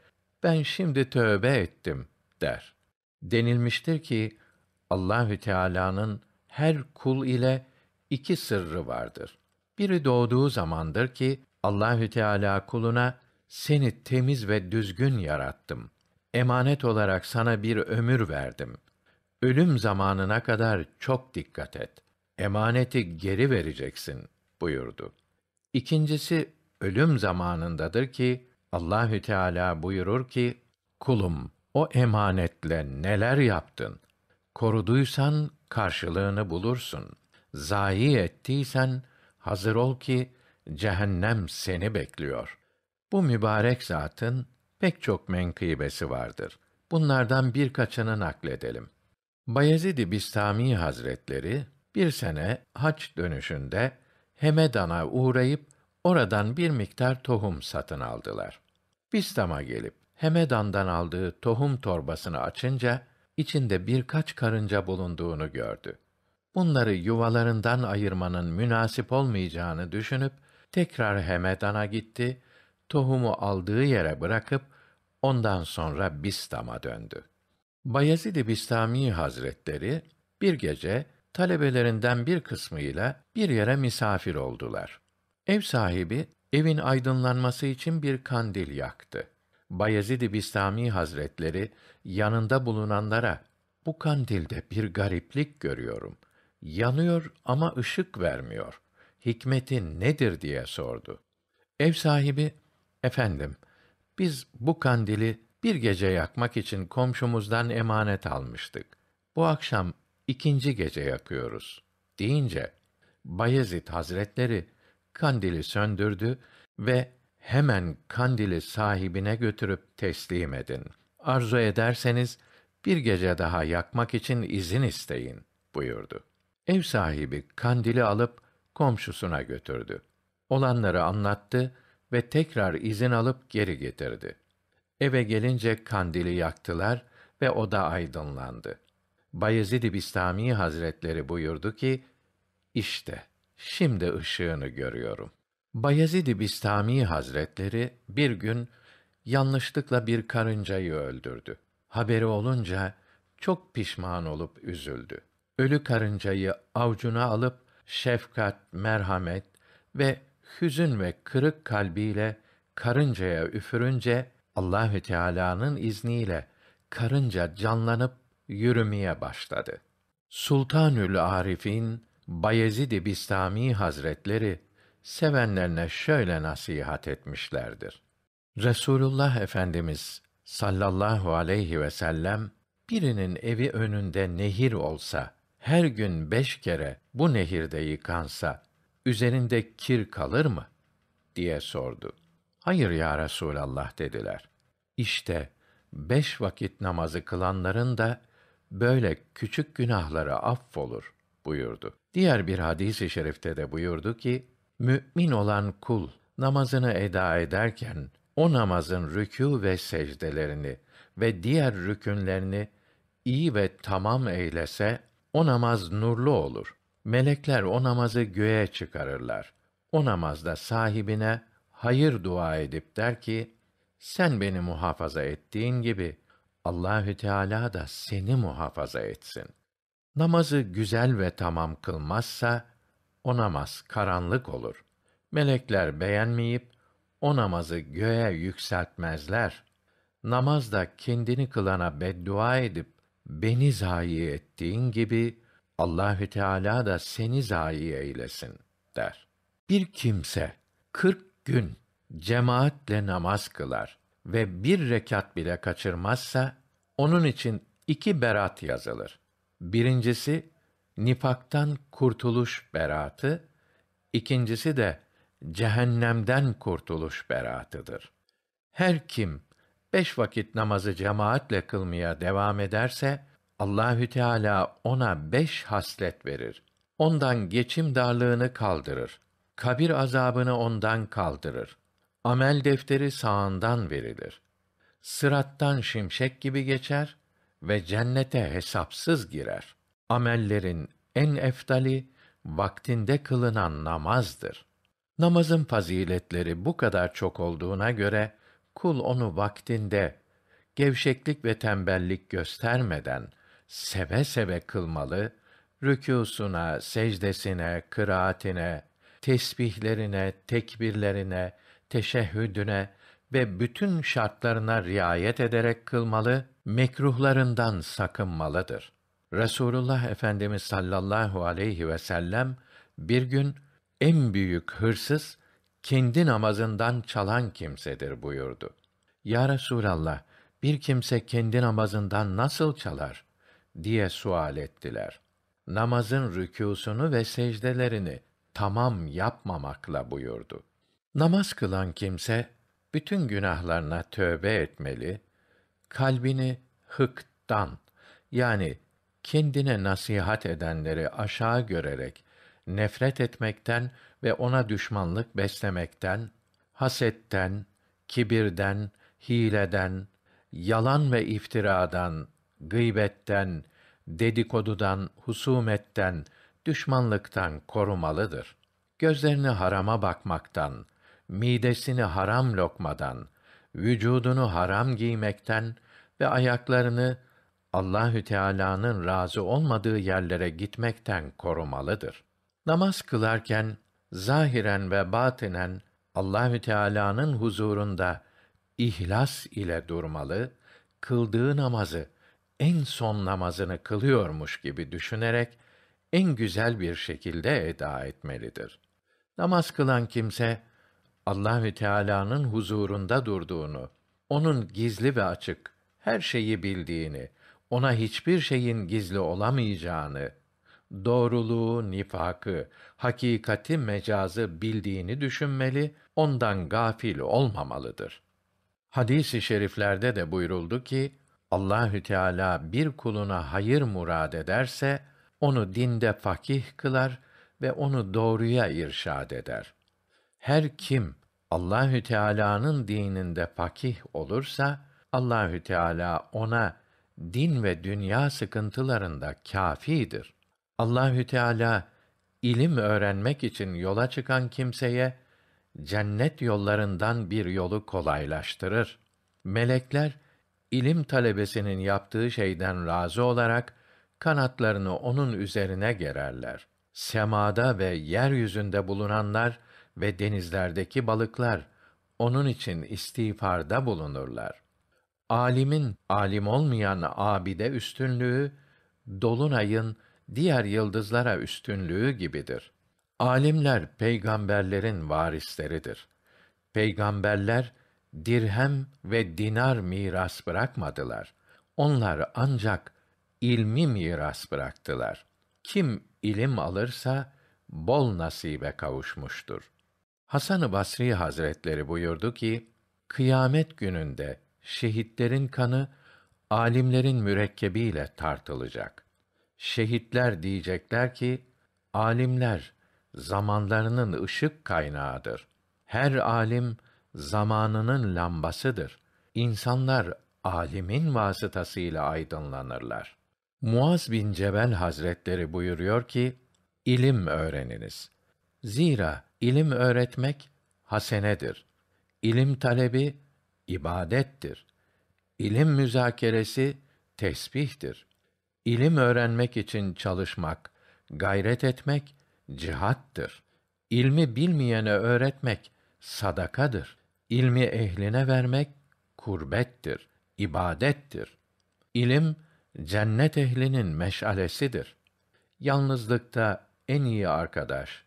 ben şimdi tövbe ettim der. Denilmiştir ki Allahü Teala'nın her kul ile iki sırrı vardır. Biri doğduğu zamandır ki Allahü Teala kuluna seni temiz ve düzgün yarattım. Emanet olarak sana bir ömür verdim. Ölüm zamanına kadar çok dikkat et. Emaneti geri vereceksin buyurdu. İkincisi ölüm zamanındadır ki Allahü Teala buyurur ki kulum o emanetle neler yaptın? Koruduysan karşılığını bulursun. Zayi ettiysen hazır ol ki cehennem seni bekliyor. Bu mübarek zatın pek çok menkıbesi vardır. Bunlardan birkaçını nakledelim. Bayezid-i Bistami Hazretleri bir sene haç dönüşünde Hemedan'a uğrayıp oradan bir miktar tohum satın aldılar. Bistam'a gelip Hemedan'dan aldığı tohum torbasını açınca içinde birkaç karınca bulunduğunu gördü. Bunları yuvalarından ayırmanın münasip olmayacağını düşünüp tekrar Hemedan'a gitti, tohumu aldığı yere bırakıp ondan sonra Bistam'a döndü. Bayezid-i Bistami Hazretleri bir gece talebelerinden bir kısmıyla bir yere misafir oldular. Ev sahibi evin aydınlanması için bir kandil yaktı. Bayezid-i Bistami Hazretleri yanında bulunanlara bu kandilde bir gariplik görüyorum. Yanıyor ama ışık vermiyor. Hikmeti nedir diye sordu. Ev sahibi, efendim, biz bu kandili bir gece yakmak için komşumuzdan emanet almıştık. Bu akşam ikinci gece yakıyoruz deyince Bayezid Hazretleri kandili söndürdü ve hemen kandili sahibine götürüp teslim edin. Arzu ederseniz bir gece daha yakmak için izin isteyin buyurdu. Ev sahibi kandili alıp komşusuna götürdü. Olanları anlattı ve tekrar izin alıp geri getirdi. Eve gelince kandili yaktılar ve oda aydınlandı. Bayezid Bistami Hazretleri buyurdu ki, işte şimdi ışığını görüyorum. Bayezid Bistami Hazretleri bir gün yanlışlıkla bir karıncayı öldürdü. Haberi olunca çok pişman olup üzüldü. Ölü karıncayı avcuna alıp şefkat, merhamet ve hüzün ve kırık kalbiyle karıncaya üfürünce Allahü Teala'nın izniyle karınca canlanıp yürümeye başladı. Sultanül Arifin Bayezid Bistami Hazretleri sevenlerine şöyle nasihat etmişlerdir. Resulullah Efendimiz sallallahu aleyhi ve sellem birinin evi önünde nehir olsa, her gün beş kere bu nehirde yıkansa, üzerinde kir kalır mı? diye sordu. Hayır ya Resulallah dediler. İşte beş vakit namazı kılanların da böyle küçük günahları affolur buyurdu. Diğer bir hadis-i şerifte de buyurdu ki, mümin olan kul namazını eda ederken o namazın rükû ve secdelerini ve diğer rükünlerini iyi ve tamam eylese o namaz nurlu olur. Melekler o namazı göğe çıkarırlar. O namazda sahibine hayır dua edip der ki: Sen beni muhafaza ettiğin gibi Allahü Teala da seni muhafaza etsin. Namazı güzel ve tamam kılmazsa o namaz karanlık olur. Melekler beğenmeyip o namazı göğe yükseltmezler. Namazda kendini kılana beddua edip beni zayi ettiğin gibi Allahü Teala da seni zayi eylesin der. Bir kimse kırk gün cemaatle namaz kılar ve bir rekat bile kaçırmazsa onun için iki berat yazılır. Birincisi nifaktan kurtuluş beratı, ikincisi de cehennemden kurtuluş beratıdır. Her kim beş vakit namazı cemaatle kılmaya devam ederse Allahü Teala ona beş haslet verir. Ondan geçim darlığını kaldırır. Kabir azabını ondan kaldırır. Amel defteri sağından verilir. Sırattan şimşek gibi geçer ve cennete hesapsız girer. Amellerin en eftali vaktinde kılınan namazdır. Namazın faziletleri bu kadar çok olduğuna göre kul onu vaktinde gevşeklik ve tembellik göstermeden seve seve kılmalı, rükûsuna, secdesine, kıraatine, tesbihlerine, tekbirlerine, teşehhüdüne ve bütün şartlarına riayet ederek kılmalı, mekruhlarından sakınmalıdır. Resulullah Efendimiz sallallahu aleyhi ve sellem bir gün en büyük hırsız kendi namazından çalan kimsedir buyurdu. Ya Resulallah, bir kimse kendi namazından nasıl çalar diye sual ettiler. Namazın rükûsunu ve secdelerini tamam yapmamakla buyurdu. Namaz kılan kimse bütün günahlarına tövbe etmeli, kalbini hıktan yani kendine nasihat edenleri aşağı görerek nefret etmekten ve ona düşmanlık beslemekten, hasetten, kibirden, hileden, yalan ve iftiradan, gıybetten, dedikodudan, husumetten, düşmanlıktan korumalıdır. Gözlerini harama bakmaktan, midesini haram lokmadan, vücudunu haram giymekten ve ayaklarını Allahü Teala'nın razı olmadığı yerlere gitmekten korumalıdır. Namaz kılarken zahiren ve batinen Allahü Teala'nın huzurunda ihlas ile durmalı, kıldığı namazı en son namazını kılıyormuş gibi düşünerek en güzel bir şekilde eda etmelidir. Namaz kılan kimse Allahü Teala'nın huzurunda durduğunu, onun gizli ve açık her şeyi bildiğini, ona hiçbir şeyin gizli olamayacağını, doğruluğu, nifakı, hakikati mecazı bildiğini düşünmeli, ondan gafil olmamalıdır. Hadis-i şeriflerde de buyuruldu ki Allahü Teala bir kuluna hayır murad ederse onu dinde fakih kılar ve onu doğruya irşad eder. Her kim Allahü Teala'nın dininde fakih olursa Allahü Teala ona din ve dünya sıkıntılarında kâfidir. Allahü Teala ilim öğrenmek için yola çıkan kimseye cennet yollarından bir yolu kolaylaştırır. Melekler ilim talebesinin yaptığı şeyden razı olarak kanatlarını onun üzerine gererler. Semada ve yeryüzünde bulunanlar ve denizlerdeki balıklar onun için istiğfarda bulunurlar. Alimin alim olmayan abide üstünlüğü dolunayın diğer yıldızlara üstünlüğü gibidir. Alimler peygamberlerin varisleridir. Peygamberler dirhem ve dinar miras bırakmadılar. Onlar ancak ilmi miras bıraktılar. Kim ilim alırsa bol nasibe kavuşmuştur. Hasan-ı Basri Hazretleri buyurdu ki, kıyamet gününde şehitlerin kanı alimlerin mürekkebiyle tartılacak. Şehitler diyecekler ki, alimler zamanlarının ışık kaynağıdır. Her alim zamanının lambasıdır. İnsanlar alimin vasıtasıyla aydınlanırlar. Muaz bin Cebel Hazretleri buyuruyor ki, ilim öğreniniz. Zira ilim öğretmek hasenedir. İlim talebi ibadettir. İlim müzakeresi tesbihtir. İlim öğrenmek için çalışmak, gayret etmek cihattır. İlmi bilmeyene öğretmek sadakadır. İlmi ehline vermek kurbettir, ibadettir. İlim cennet ehlinin meşalesidir. Yalnızlıkta en iyi arkadaş,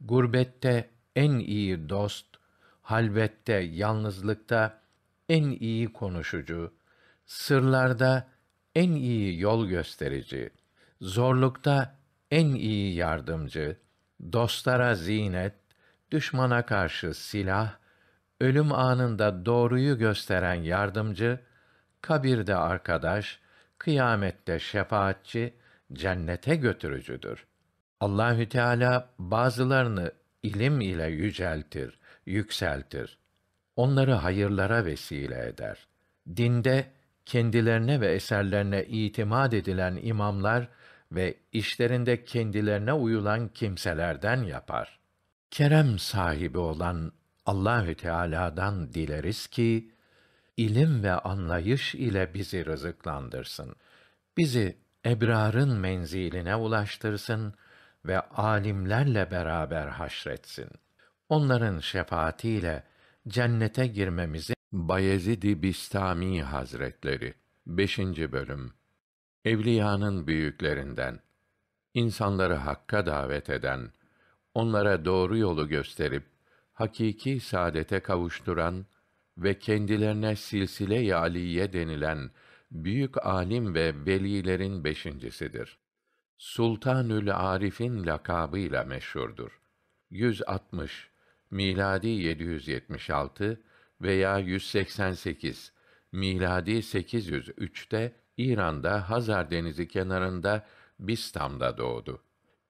gurbette en iyi dost, halvette, yalnızlıkta en iyi konuşucu, sırlarda en iyi yol gösterici, zorlukta en iyi yardımcı, dostlara zinet, düşmana karşı silah, ölüm anında doğruyu gösteren yardımcı, kabirde arkadaş, kıyamette şefaatçi, cennete götürücüdür. Allahü Teala bazılarını ilim ile yüceltir, yükseltir. Onları hayırlara vesile eder. Dinde kendilerine ve eserlerine itimat edilen imamlar ve işlerinde kendilerine uyulan kimselerden yapar. Kerem sahibi olan Allahü Teala'dan dileriz ki ilim ve anlayış ile bizi rızıklandırsın. Bizi ebrarın menziline ulaştırsın ve alimlerle beraber haşretsin. Onların şefaatiyle cennete girmemizi Bayezid-i Bistami Hazretleri 5. bölüm Evliyanın büyüklerinden insanları hakka davet eden, onlara doğru yolu gösterip hakiki saadete kavuşturan ve kendilerine silsile-i aliye denilen büyük alim ve velilerin beşincisidir. Sultanül Arif'in lakabıyla meşhurdur. 160 miladi 776 veya 188 miladi 803'te İran'da Hazar Denizi kenarında Bistam'da doğdu.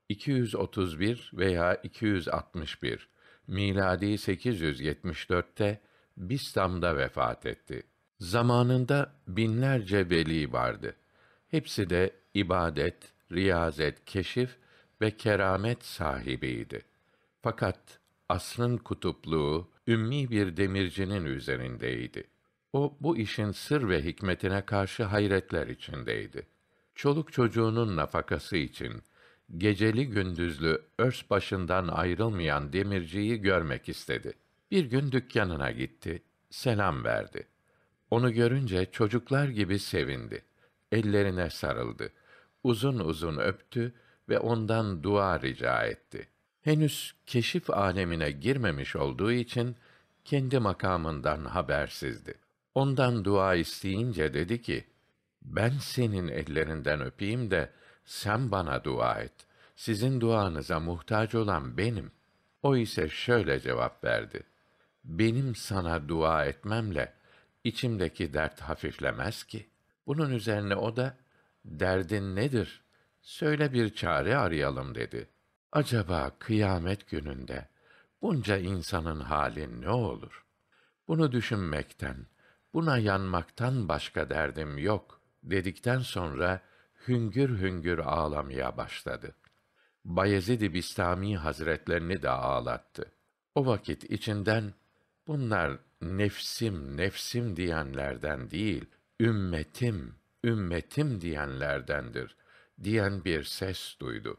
231 veya 261 miladi 874'te Bistam'da vefat etti. Zamanında binlerce veli vardı. Hepsi de ibadet, riyazet, keşif ve keramet sahibiydi. Fakat asrın kutupluğu ümmi bir demircinin üzerindeydi. O bu işin sır ve hikmetine karşı hayretler içindeydi. Çoluk çocuğunun nafakası için geceli gündüzlü örs başından ayrılmayan demirciyi görmek istedi. Bir gün dükkanına gitti, selam verdi. Onu görünce çocuklar gibi sevindi. Ellerine sarıldı. Uzun uzun öptü ve ondan dua rica etti. Henüz keşif alemine girmemiş olduğu için kendi makamından habersizdi. Ondan dua isteyince dedi ki: Ben senin ellerinden öpeyim de sen bana dua et. Sizin duanıza muhtaç olan benim. O ise şöyle cevap verdi. Benim sana dua etmemle içimdeki dert hafiflemez ki. Bunun üzerine o da derdin nedir? Söyle bir çare arayalım dedi. Acaba kıyamet gününde bunca insanın hali ne olur? Bunu düşünmekten, buna yanmaktan başka derdim yok dedikten sonra hüngür hüngür ağlamaya başladı. Bayezid-i Bistami Hazretlerini de ağlattı. O vakit içinden bunlar nefsim nefsim diyenlerden değil, ümmetim ümmetim diyenlerdendir diyen bir ses duydu.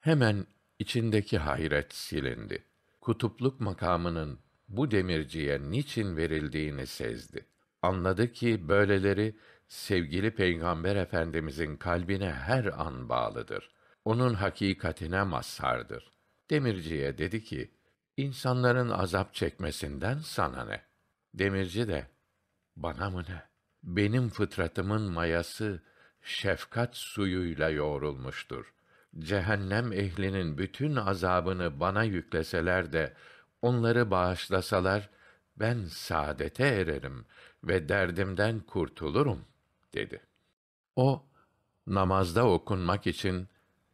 Hemen içindeki hayret silindi. Kutupluk makamının bu demirciye niçin verildiğini sezdi. Anladı ki böyleleri sevgili Peygamber Efendimizin kalbine her an bağlıdır. Onun hakikatine mazhardır. Demirciye dedi ki, insanların azap çekmesinden sana ne? Demirci de, bana mı ne? Benim fıtratımın mayası, şefkat suyuyla yoğrulmuştur. Cehennem ehlinin bütün azabını bana yükleseler de, onları bağışlasalar, ben saadete ererim ve derdimden kurtulurum, dedi. O, namazda okunmak için,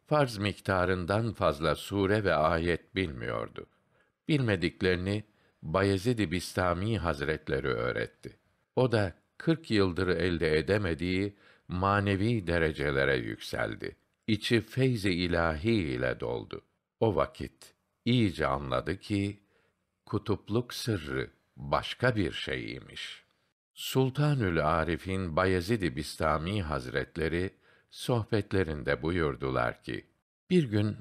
farz miktarından fazla sure ve ayet bilmiyordu. Bilmediklerini Bayezid-i Bistami Hazretleri öğretti. O da kırk yıldır elde edemediği manevi derecelere yükseldi. İçi feyz-i ilahi ile doldu. O vakit iyice anladı ki kutupluk sırrı başka bir şeyiymiş. Sultanül Arif'in Bayezid-i Bistami Hazretleri sohbetlerinde buyurdular ki: Bir gün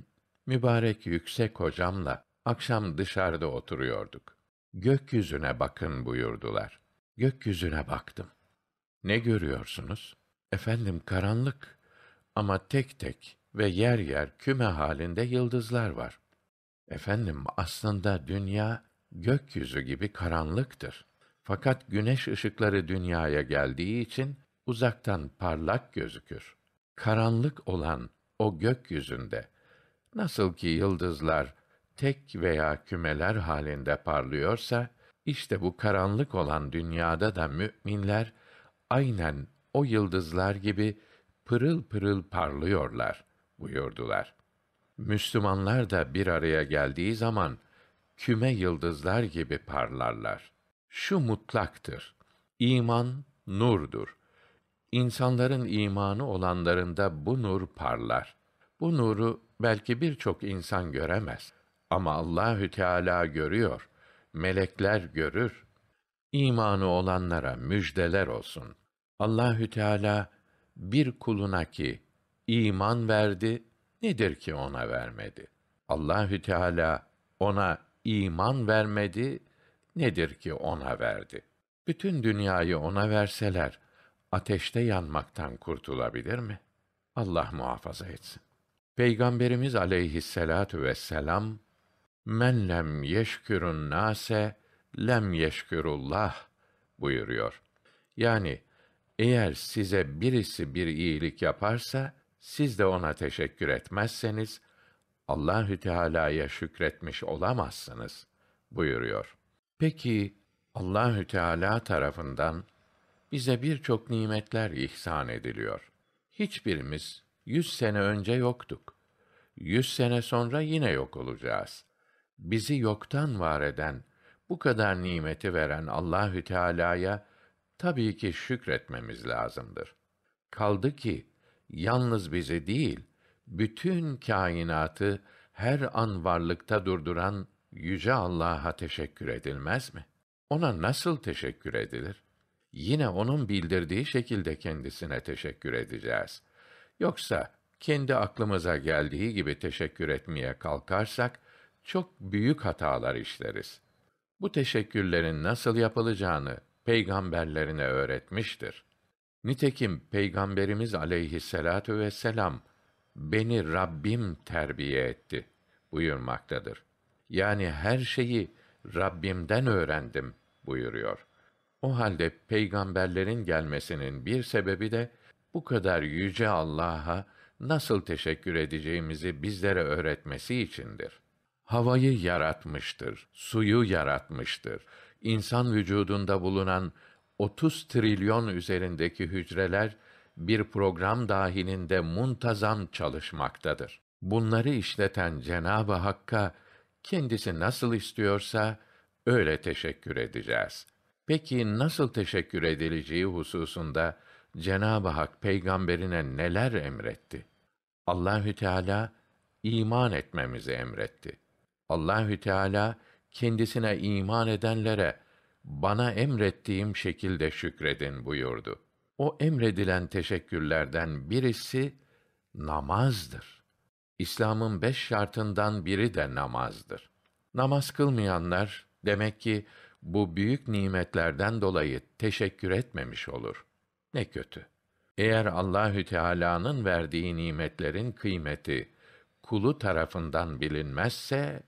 mübarek yüksek hocamla akşam dışarıda oturuyorduk. Gökyüzüne bakın buyurdular. Gökyüzüne baktım. Ne görüyorsunuz? Efendim karanlık ama tek tek ve yer yer küme halinde yıldızlar var. Efendim aslında dünya gökyüzü gibi karanlıktır. Fakat güneş ışıkları dünyaya geldiği için uzaktan parlak gözükür. Karanlık olan o gökyüzünde nasıl ki yıldızlar tek veya kümeler halinde parlıyorsa işte bu karanlık olan dünyada da müminler aynen o yıldızlar gibi pırıl pırıl parlıyorlar buyurdular. Müslümanlar da bir araya geldiği zaman küme yıldızlar gibi parlarlar. Şu mutlaktır. İman nurdur. İnsanların imanı olanlarında bu nur parlar. Bu nuru belki birçok insan göremez ama Allahü Teala görüyor. Melekler görür. İmanı olanlara müjdeler olsun. Allahü Teala bir kuluna ki iman verdi, nedir ki ona vermedi? Allahü Teala ona iman vermedi, nedir ki ona verdi? Bütün dünyayı ona verseler, ateşte yanmaktan kurtulabilir mi? Allah muhafaza etsin. Peygamberimiz aleyhisselatu vesselam, men lem yeşkürün nase, lem yeşkürullah buyuruyor. Yani, eğer size birisi bir iyilik yaparsa, siz de ona teşekkür etmezseniz, Allahü Teala'ya şükretmiş olamazsınız buyuruyor. Peki Allahü Teala tarafından bize birçok nimetler ihsan ediliyor. Hiçbirimiz yüz sene önce yoktuk. Yüz sene sonra yine yok olacağız. Bizi yoktan var eden, bu kadar nimeti veren Allahü Teala'ya tabii ki şükretmemiz lazımdır. Kaldı ki yalnız bizi değil, bütün kainatı her an varlıkta durduran yüce Allah'a teşekkür edilmez mi? Ona nasıl teşekkür edilir? Yine onun bildirdiği şekilde kendisine teşekkür edeceğiz. Yoksa kendi aklımıza geldiği gibi teşekkür etmeye kalkarsak çok büyük hatalar işleriz. Bu teşekkürlerin nasıl yapılacağını peygamberlerine öğretmiştir. Nitekim Peygamberimiz aleyhisselatu vesselam beni Rabbim terbiye etti buyurmaktadır. Yani her şeyi Rabbimden öğrendim buyuruyor. O halde peygamberlerin gelmesinin bir sebebi de bu kadar yüce Allah'a nasıl teşekkür edeceğimizi bizlere öğretmesi içindir. Havayı yaratmıştır, suyu yaratmıştır. İnsan vücudunda bulunan 30 trilyon üzerindeki hücreler bir program dahilinde muntazam çalışmaktadır. Bunları işleten Cenabı Hakk'a kendisi nasıl istiyorsa öyle teşekkür edeceğiz. Peki nasıl teşekkür edileceği hususunda Cenab-ı Hak peygamberine neler emretti? Allahü Teala iman etmemizi emretti. Allahü Teala kendisine iman edenlere bana emrettiğim şekilde şükredin buyurdu. O emredilen teşekkürlerden birisi namazdır. İslam'ın beş şartından biri de namazdır. Namaz kılmayanlar demek ki bu büyük nimetlerden dolayı teşekkür etmemiş olur. Ne kötü. Eğer Allahü Teala'nın verdiği nimetlerin kıymeti kulu tarafından bilinmezse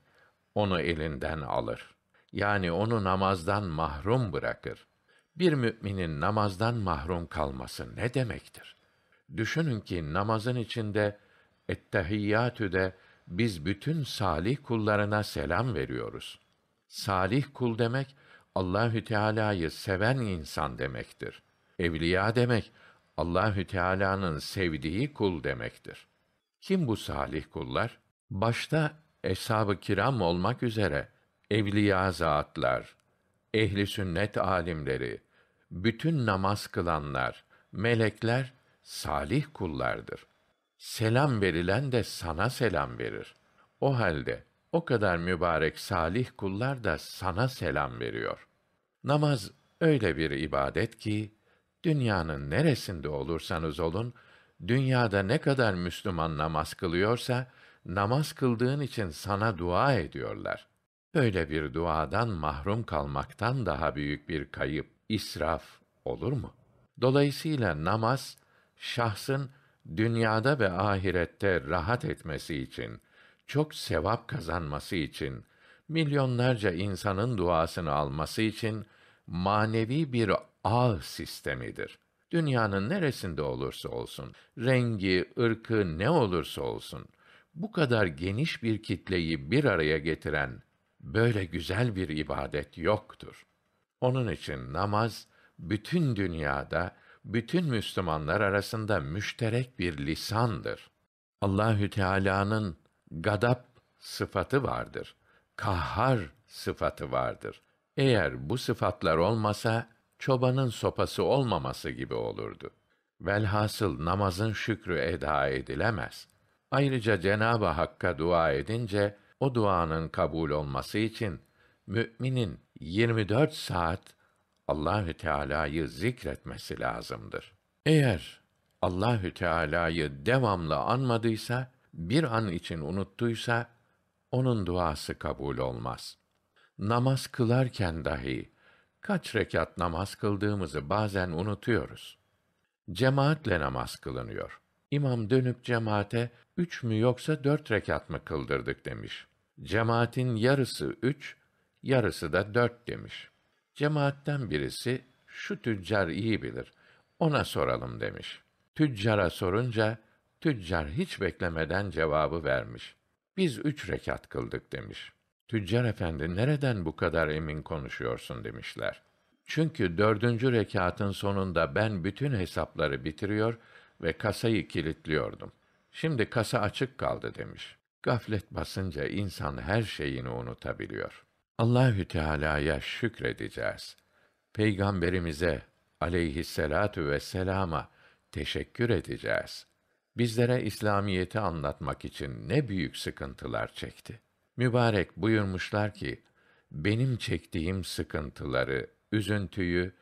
onu elinden alır. Yani onu namazdan mahrum bırakır. Bir müminin namazdan mahrum kalması ne demektir? Düşünün ki namazın içinde ettehiyyatü de biz bütün salih kullarına selam veriyoruz. Salih kul demek Allahü Teala'yı seven insan demektir. Evliya demek Allahü Teala'nın sevdiği kul demektir. Kim bu salih kullar? Başta eshab-ı kiram olmak üzere evliya zatlar, ehli sünnet alimleri, bütün namaz kılanlar, melekler salih kullardır. Selam verilen de sana selam verir. O halde o kadar mübarek salih kullar da sana selam veriyor. Namaz öyle bir ibadet ki dünyanın neresinde olursanız olun, dünyada ne kadar Müslüman namaz kılıyorsa namaz kıldığın için sana dua ediyorlar. Böyle bir duadan mahrum kalmaktan daha büyük bir kayıp, israf olur mu? Dolayısıyla namaz şahsın dünyada ve ahirette rahat etmesi için, çok sevap kazanması için, milyonlarca insanın duasını alması için manevi bir ağ sistemidir. Dünyanın neresinde olursa olsun, rengi, ırkı ne olursa olsun, bu kadar geniş bir kitleyi bir araya getiren böyle güzel bir ibadet yoktur. Onun için namaz bütün dünyada bütün Müslümanlar arasında müşterek bir lisandır. Allahü Teala'nın gadap sıfatı vardır. Kahhar sıfatı vardır. Eğer bu sıfatlar olmasa çobanın sopası olmaması gibi olurdu. Velhasıl namazın şükrü eda edilemez. Ayrıca Cenab-ı Hakk'a dua edince o duanın kabul olması için müminin 24 saat Allahü Teala'yı zikretmesi lazımdır. Eğer Allahü Teala'yı devamlı anmadıysa, bir an için unuttuysa onun duası kabul olmaz. Namaz kılarken dahi kaç rekat namaz kıldığımızı bazen unutuyoruz. Cemaatle namaz kılınıyor. İmam dönüp cemaate üç mü yoksa dört rekat mı kıldırdık demiş. Cemaatin yarısı üç, yarısı da dört demiş. Cemaatten birisi şu tüccar iyi bilir. Ona soralım demiş. Tüccara sorunca tüccar hiç beklemeden cevabı vermiş. Biz üç rekat kıldık demiş. Tüccar efendi nereden bu kadar emin konuşuyorsun demişler. Çünkü dördüncü rekatın sonunda ben bütün hesapları bitiriyor ve kasayı kilitliyordum. Şimdi kasa açık kaldı demiş. Gaflet basınca insan her şeyini unutabiliyor. Allahü Teala'ya şükredeceğiz. Peygamberimize aleyhisselatu vesselama teşekkür edeceğiz. Bizlere İslamiyeti anlatmak için ne büyük sıkıntılar çekti. Mübarek buyurmuşlar ki, benim çektiğim sıkıntıları, üzüntüyü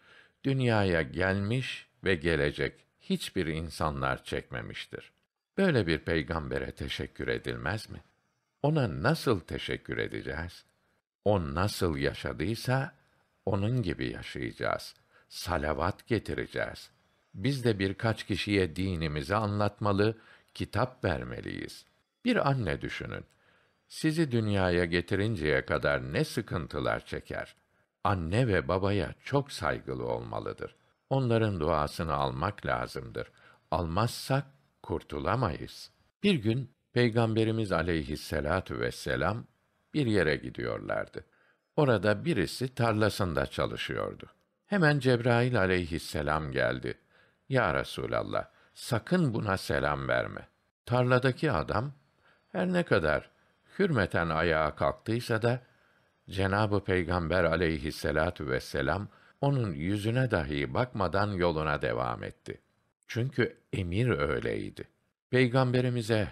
dünyaya gelmiş ve gelecek hiçbir insanlar çekmemiştir. Böyle bir peygambere teşekkür edilmez mi? Ona nasıl teşekkür edeceğiz? O nasıl yaşadıysa onun gibi yaşayacağız. Salavat getireceğiz. Biz de birkaç kişiye dinimizi anlatmalı, kitap vermeliyiz. Bir anne düşünün. Sizi dünyaya getirinceye kadar ne sıkıntılar çeker. Anne ve babaya çok saygılı olmalıdır. Onların duasını almak lazımdır. Almazsak kurtulamayız. Bir gün Peygamberimiz aleyhisselatu vesselam bir yere gidiyorlardı. Orada birisi tarlasında çalışıyordu. Hemen Cebrail aleyhisselam geldi. Ya Resulallah, sakın buna selam verme. Tarladaki adam, her ne kadar hürmeten ayağa kalktıysa da, Cenabı Peygamber aleyhisselatu vesselam, onun yüzüne dahi bakmadan yoluna devam etti. Çünkü emir öyleydi. Peygamberimize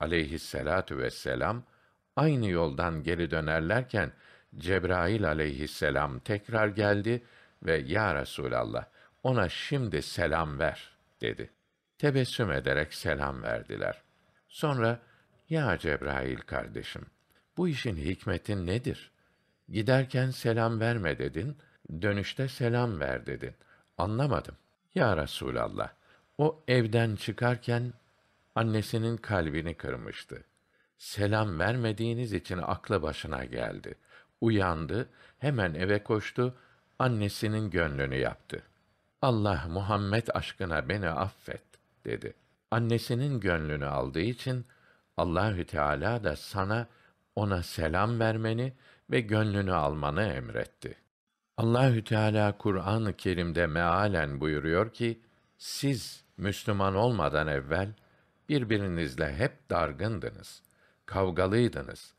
aleyhisselatu vesselam aynı yoldan geri dönerlerken Cebrail aleyhisselam tekrar geldi ve ya Resulallah ona şimdi selam ver dedi. Tebessüm ederek selam verdiler. Sonra ya Cebrail kardeşim bu işin hikmeti nedir? Giderken selam verme dedin, dönüşte selam ver dedin. Anlamadım. Ya Resulallah, o evden çıkarken annesinin kalbini kırmıştı. Selam vermediğiniz için aklı başına geldi. Uyandı, hemen eve koştu, annesinin gönlünü yaptı. Allah Muhammed aşkına beni affet dedi. Annesinin gönlünü aldığı için Allahü Teala da sana ona selam vermeni ve gönlünü almanı emretti. Allahü Teala Kur'an-ı Kerim'de mealen buyuruyor ki siz Müslüman olmadan evvel birbirinizle hep dargındınız, kavgalıydınız.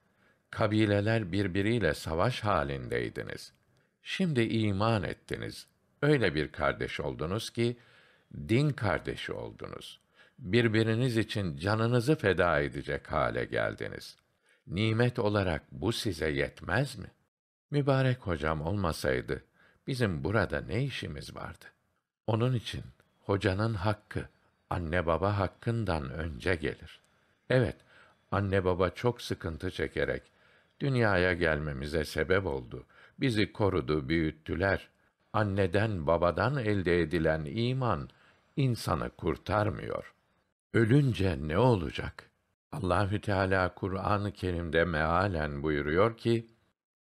Kabileler birbiriyle savaş halindeydiniz. Şimdi iman ettiniz. Öyle bir kardeş oldunuz ki din kardeşi oldunuz. Birbiriniz için canınızı feda edecek hale geldiniz. Nimet olarak bu size yetmez mi? Mübarek hocam olmasaydı bizim burada ne işimiz vardı? Onun için hocanın hakkı anne baba hakkından önce gelir. Evet, anne baba çok sıkıntı çekerek dünyaya gelmemize sebep oldu. Bizi korudu, büyüttüler. Anneden babadan elde edilen iman insanı kurtarmıyor. Ölünce ne olacak? Allahü Teala Kur'an-ı Kerim'de mealen buyuruyor ki: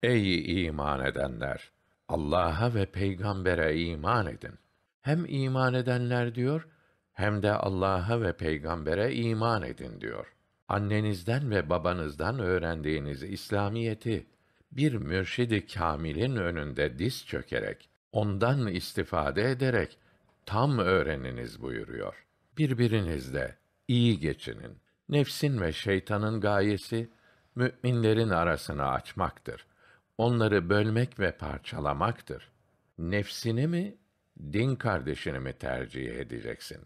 Ey iman edenler! Allah'a ve peygambere iman edin. Hem iman edenler diyor, hem de Allah'a ve peygambere iman edin diyor. Annenizden ve babanızdan öğrendiğiniz İslamiyeti bir mürşidi kamilin önünde diz çökerek, ondan istifade ederek tam öğreniniz buyuruyor. Birbirinizle iyi geçinin. Nefsin ve şeytanın gayesi müminlerin arasını açmaktır. Onları bölmek ve parçalamaktır. Nefsini mi, din kardeşini mi tercih edeceksin?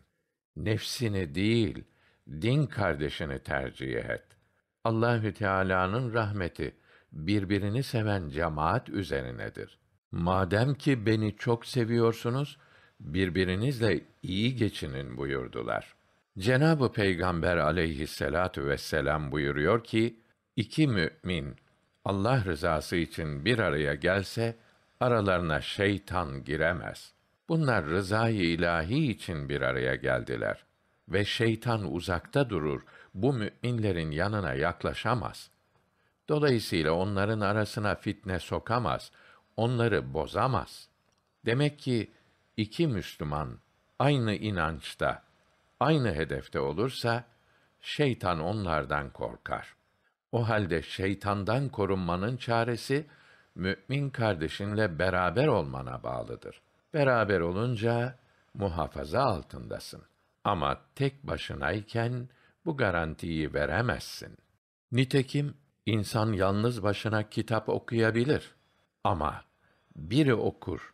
Nefsini değil, din kardeşini tercih et. Allahü Teala'nın rahmeti birbirini seven cemaat üzerinedir. Madem ki beni çok seviyorsunuz, birbirinizle iyi geçinin buyurdular. Cenabı Peygamber aleyhisselatu vesselam buyuruyor ki, iki mümin Allah rızası için bir araya gelse, aralarına şeytan giremez. Bunlar rızayı ilahi için bir araya geldiler ve şeytan uzakta durur, bu müminlerin yanına yaklaşamaz. Dolayısıyla onların arasına fitne sokamaz, onları bozamaz. Demek ki iki Müslüman aynı inançta, aynı hedefte olursa şeytan onlardan korkar. O halde şeytandan korunmanın çaresi mümin kardeşinle beraber olmana bağlıdır. Beraber olunca muhafaza altındasın. Ama tek başınayken bu garantiyi veremezsin. Nitekim insan yalnız başına kitap okuyabilir ama biri okur,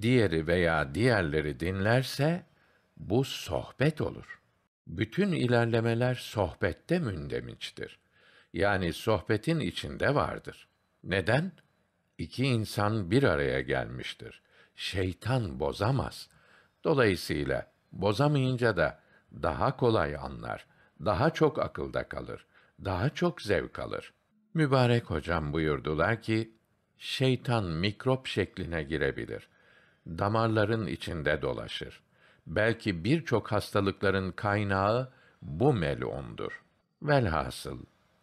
diğeri veya diğerleri dinlerse bu sohbet olur. Bütün ilerlemeler sohbette mündemiştir. Yani sohbetin içinde vardır. Neden? İki insan bir araya gelmiştir. Şeytan bozamaz. Dolayısıyla bozamayınca da daha kolay anlar, daha çok akılda kalır, daha çok zevk alır. Mübarek hocam buyurdular ki, şeytan mikrop şekline girebilir. Damarların içinde dolaşır. Belki birçok hastalıkların kaynağı bu melundur. Velhasıl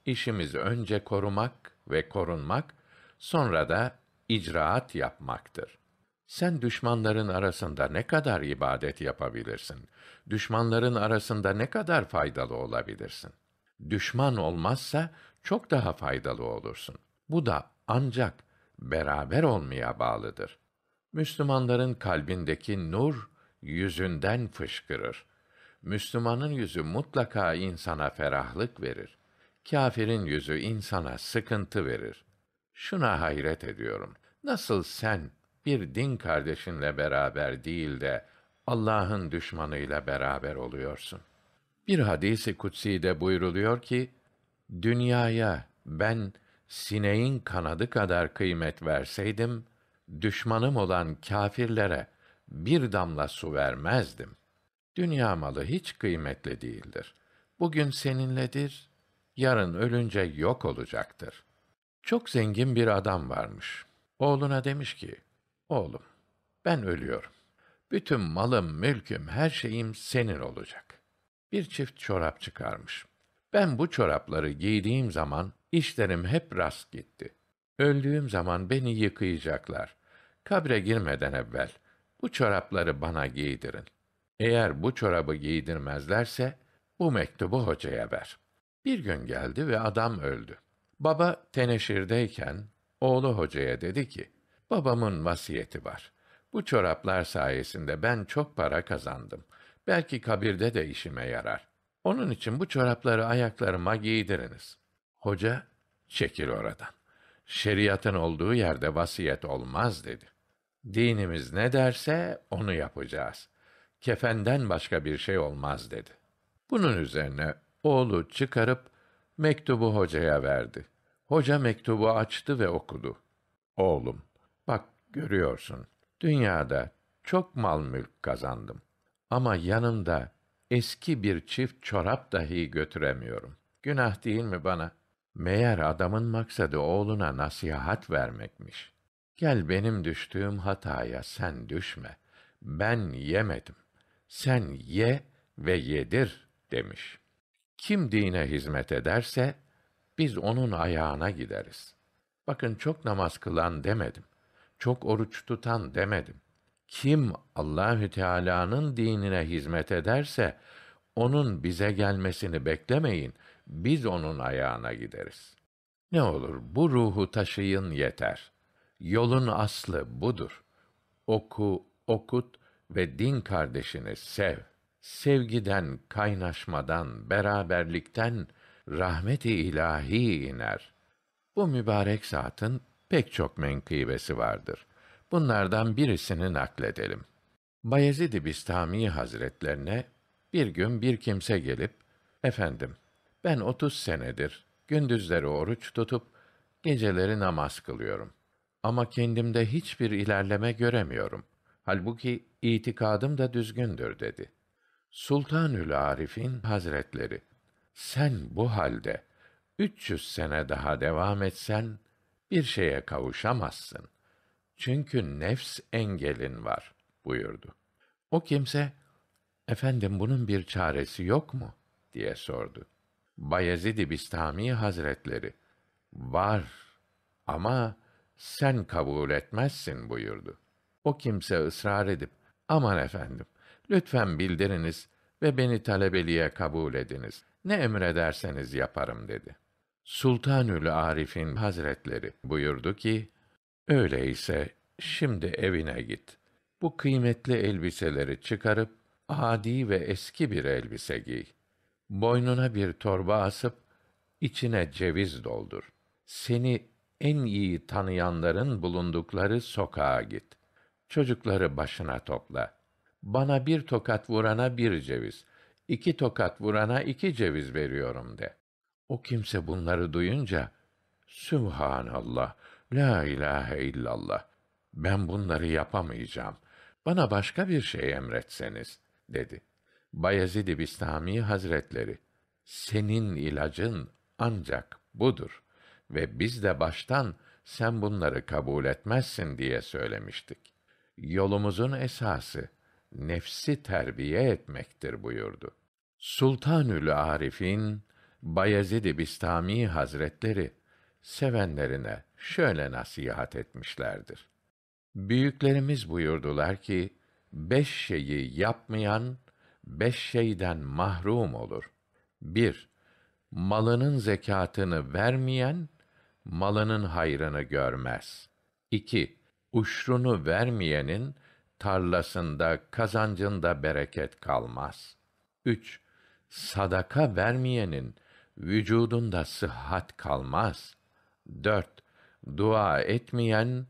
işimiz önce korumak ve korunmak, sonra da icraat yapmaktır. Sen düşmanların arasında ne kadar ibadet yapabilirsin? Düşmanların arasında ne kadar faydalı olabilirsin? Düşman olmazsa çok daha faydalı olursun. Bu da ancak beraber olmaya bağlıdır. Müslümanların kalbindeki nur yüzünden fışkırır. Müslümanın yüzü mutlaka insana ferahlık verir. Kâfirin yüzü insana sıkıntı verir. Şuna hayret ediyorum. Nasıl sen bir din kardeşinle beraber değil de Allah'ın düşmanıyla beraber oluyorsun? Bir hadisi kutsi de buyruluyor ki, dünyaya ben sineğin kanadı kadar kıymet verseydim, düşmanım olan kâfirlere bir damla su vermezdim. Dünya malı hiç kıymetli değildir. Bugün seninledir, yarın ölünce yok olacaktır. Çok zengin bir adam varmış. Oğluna demiş ki, oğlum, ben ölüyorum. Bütün malım, mülküm, her şeyim senin olacak. Bir çift çorap çıkarmış. Ben bu çorapları giydiğim zaman işlerim hep rast gitti. Öldüğüm zaman beni yıkayacaklar. Kabre girmeden evvel bu çorapları bana giydirin. Eğer bu çorabı giydirmezlerse bu mektubu hocaya ver. Bir gün geldi ve adam öldü. Baba teneşirdeyken oğlu hocaya dedi ki: "Babamın vasiyeti var. Bu çoraplar sayesinde ben çok para kazandım. Belki kabirde de işime yarar. Onun için bu çorapları ayaklarıma giydiriniz." Hoca, "Çekil oradan. Şeriatın olduğu yerde vasiyet olmaz." dedi. Dinimiz ne derse onu yapacağız. Kefenden başka bir şey olmaz dedi. Bunun üzerine oğlu çıkarıp mektubu hocaya verdi. Hoca mektubu açtı ve okudu. Oğlum, bak görüyorsun, dünyada çok mal mülk kazandım. Ama yanımda eski bir çift çorap dahi götüremiyorum. Günah değil mi bana? Meğer adamın maksadı oğluna nasihat vermekmiş. Gel benim düştüğüm hataya sen düşme. Ben yemedim. Sen ye ve yedir demiş. Kim dine hizmet ederse biz onun ayağına gideriz. Bakın çok namaz kılan demedim. Çok oruç tutan demedim. Kim Allahü Teala'nın dinine hizmet ederse onun bize gelmesini beklemeyin. Biz onun ayağına gideriz. Ne olur bu ruhu taşıyın yeter. Yolun aslı budur. Oku, okut ve din kardeşini sev. Sevgiden, kaynaşmadan, beraberlikten rahmet-i ilahi iner. Bu mübarek zatın pek çok menkıbesi vardır. Bunlardan birisini nakledelim. Bayezid-i Bistami Hazretlerine bir gün bir kimse gelip, efendim, ben otuz senedir gündüzleri oruç tutup geceleri namaz kılıyorum. Ama kendimde hiçbir ilerleme göremiyorum. Halbuki itikadım da düzgündür dedi. Sultanül Arif'in Hazretleri, sen bu halde 300 sene daha devam etsen bir şeye kavuşamazsın. Çünkü nefs engelin var buyurdu. O kimse, efendim bunun bir çaresi yok mu? diye sordu. Bayezid-i Bistami Hazretleri, var ama sen kabul etmezsin buyurdu. O kimse ısrar edip, aman efendim, lütfen bildiriniz ve beni talebeliğe kabul ediniz. Ne emrederseniz yaparım dedi. Sultanül Arif'in Hazretleri buyurdu ki, öyleyse şimdi evine git. Bu kıymetli elbiseleri çıkarıp, adi ve eski bir elbise giy. Boynuna bir torba asıp, içine ceviz doldur. Seni en iyi tanıyanların bulundukları sokağa git. Çocukları başına topla. Bana bir tokat vurana bir ceviz, iki tokat vurana iki ceviz veriyorum de. O kimse bunları duyunca, Sübhanallah, la ilahe illallah, ben bunları yapamayacağım. Bana başka bir şey emretseniz, dedi. Bayezid-i Bistami Hazretleri, senin ilacın ancak budur ve biz de baştan sen bunları kabul etmezsin diye söylemiştik. Yolumuzun esası nefsi terbiye etmektir buyurdu. Sultanül Arif'in Bayezid-i Bistami Hazretleri sevenlerine şöyle nasihat etmişlerdir. Büyüklerimiz buyurdular ki, beş şeyi yapmayan, beş şeyden mahrum olur. Bir, malının zekatını vermeyen, malının hayrını görmez. İki, uşrunu vermeyenin, tarlasında, kazancında bereket kalmaz. Üç, sadaka vermeyenin, vücudunda sıhhat kalmaz. Dört, dua etmeyen,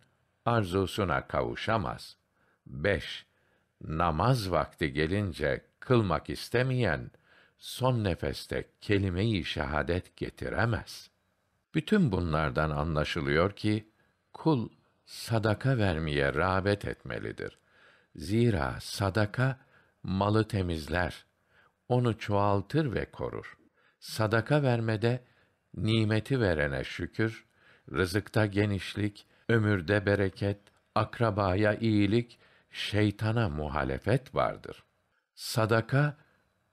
arzusuna kavuşamaz. Beş, namaz vakti gelince kılmak istemeyen, son nefeste kelime-i şehadet getiremez. Bütün bunlardan anlaşılıyor ki, kul sadaka vermeye rağbet etmelidir. Zira sadaka malı temizler, onu çoğaltır ve korur. Sadaka vermede nimeti verene şükür, rızıkta genişlik, ömürde bereket, akrabaya iyilik, şeytana muhalefet vardır. Sadaka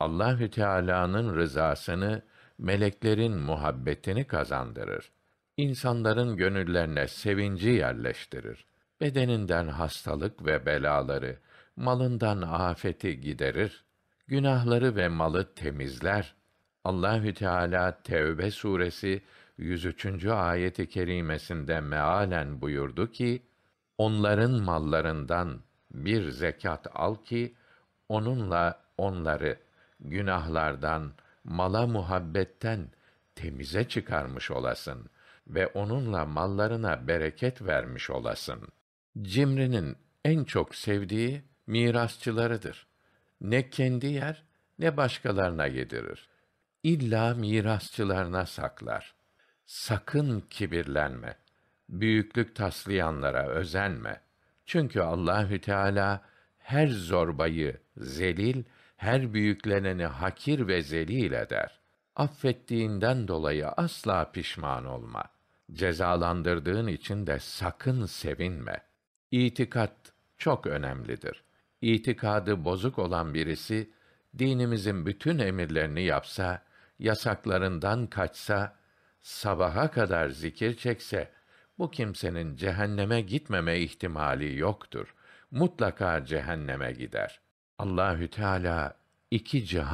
Allahü Teala'nın rızasını, meleklerin muhabbetini kazandırır. İnsanların gönüllerine sevinci yerleştirir. Bedeninden hastalık ve belaları, malından afeti giderir. Günahları ve malı temizler. Allahü Teala Tevbe suresi 103. ayeti kerimesinde mealen buyurdu ki: Onların mallarından bir zekat al ki onunla onları günahlardan, mala muhabbetten temize çıkarmış olasın ve onunla mallarına bereket vermiş olasın. Cimrinin en çok sevdiği mirasçılarıdır. Ne kendi yer ne başkalarına yedirir. İlla mirasçılarına saklar. Sakın kibirlenme. Büyüklük taslayanlara özenme. Çünkü Allahü Teala her zorbayı zelil, her büyükleneni hakir ve zelil eder. Affettiğinden dolayı asla pişman olma. Cezalandırdığın için de sakın sevinme. İtikat çok önemlidir. İtikadı bozuk olan birisi dinimizin bütün emirlerini yapsa, yasaklarından kaçsa, sabaha kadar zikir çekse, bu kimsenin cehenneme gitmeme ihtimali yoktur. Mutlaka cehenneme gider. Allahü Teala iki cihan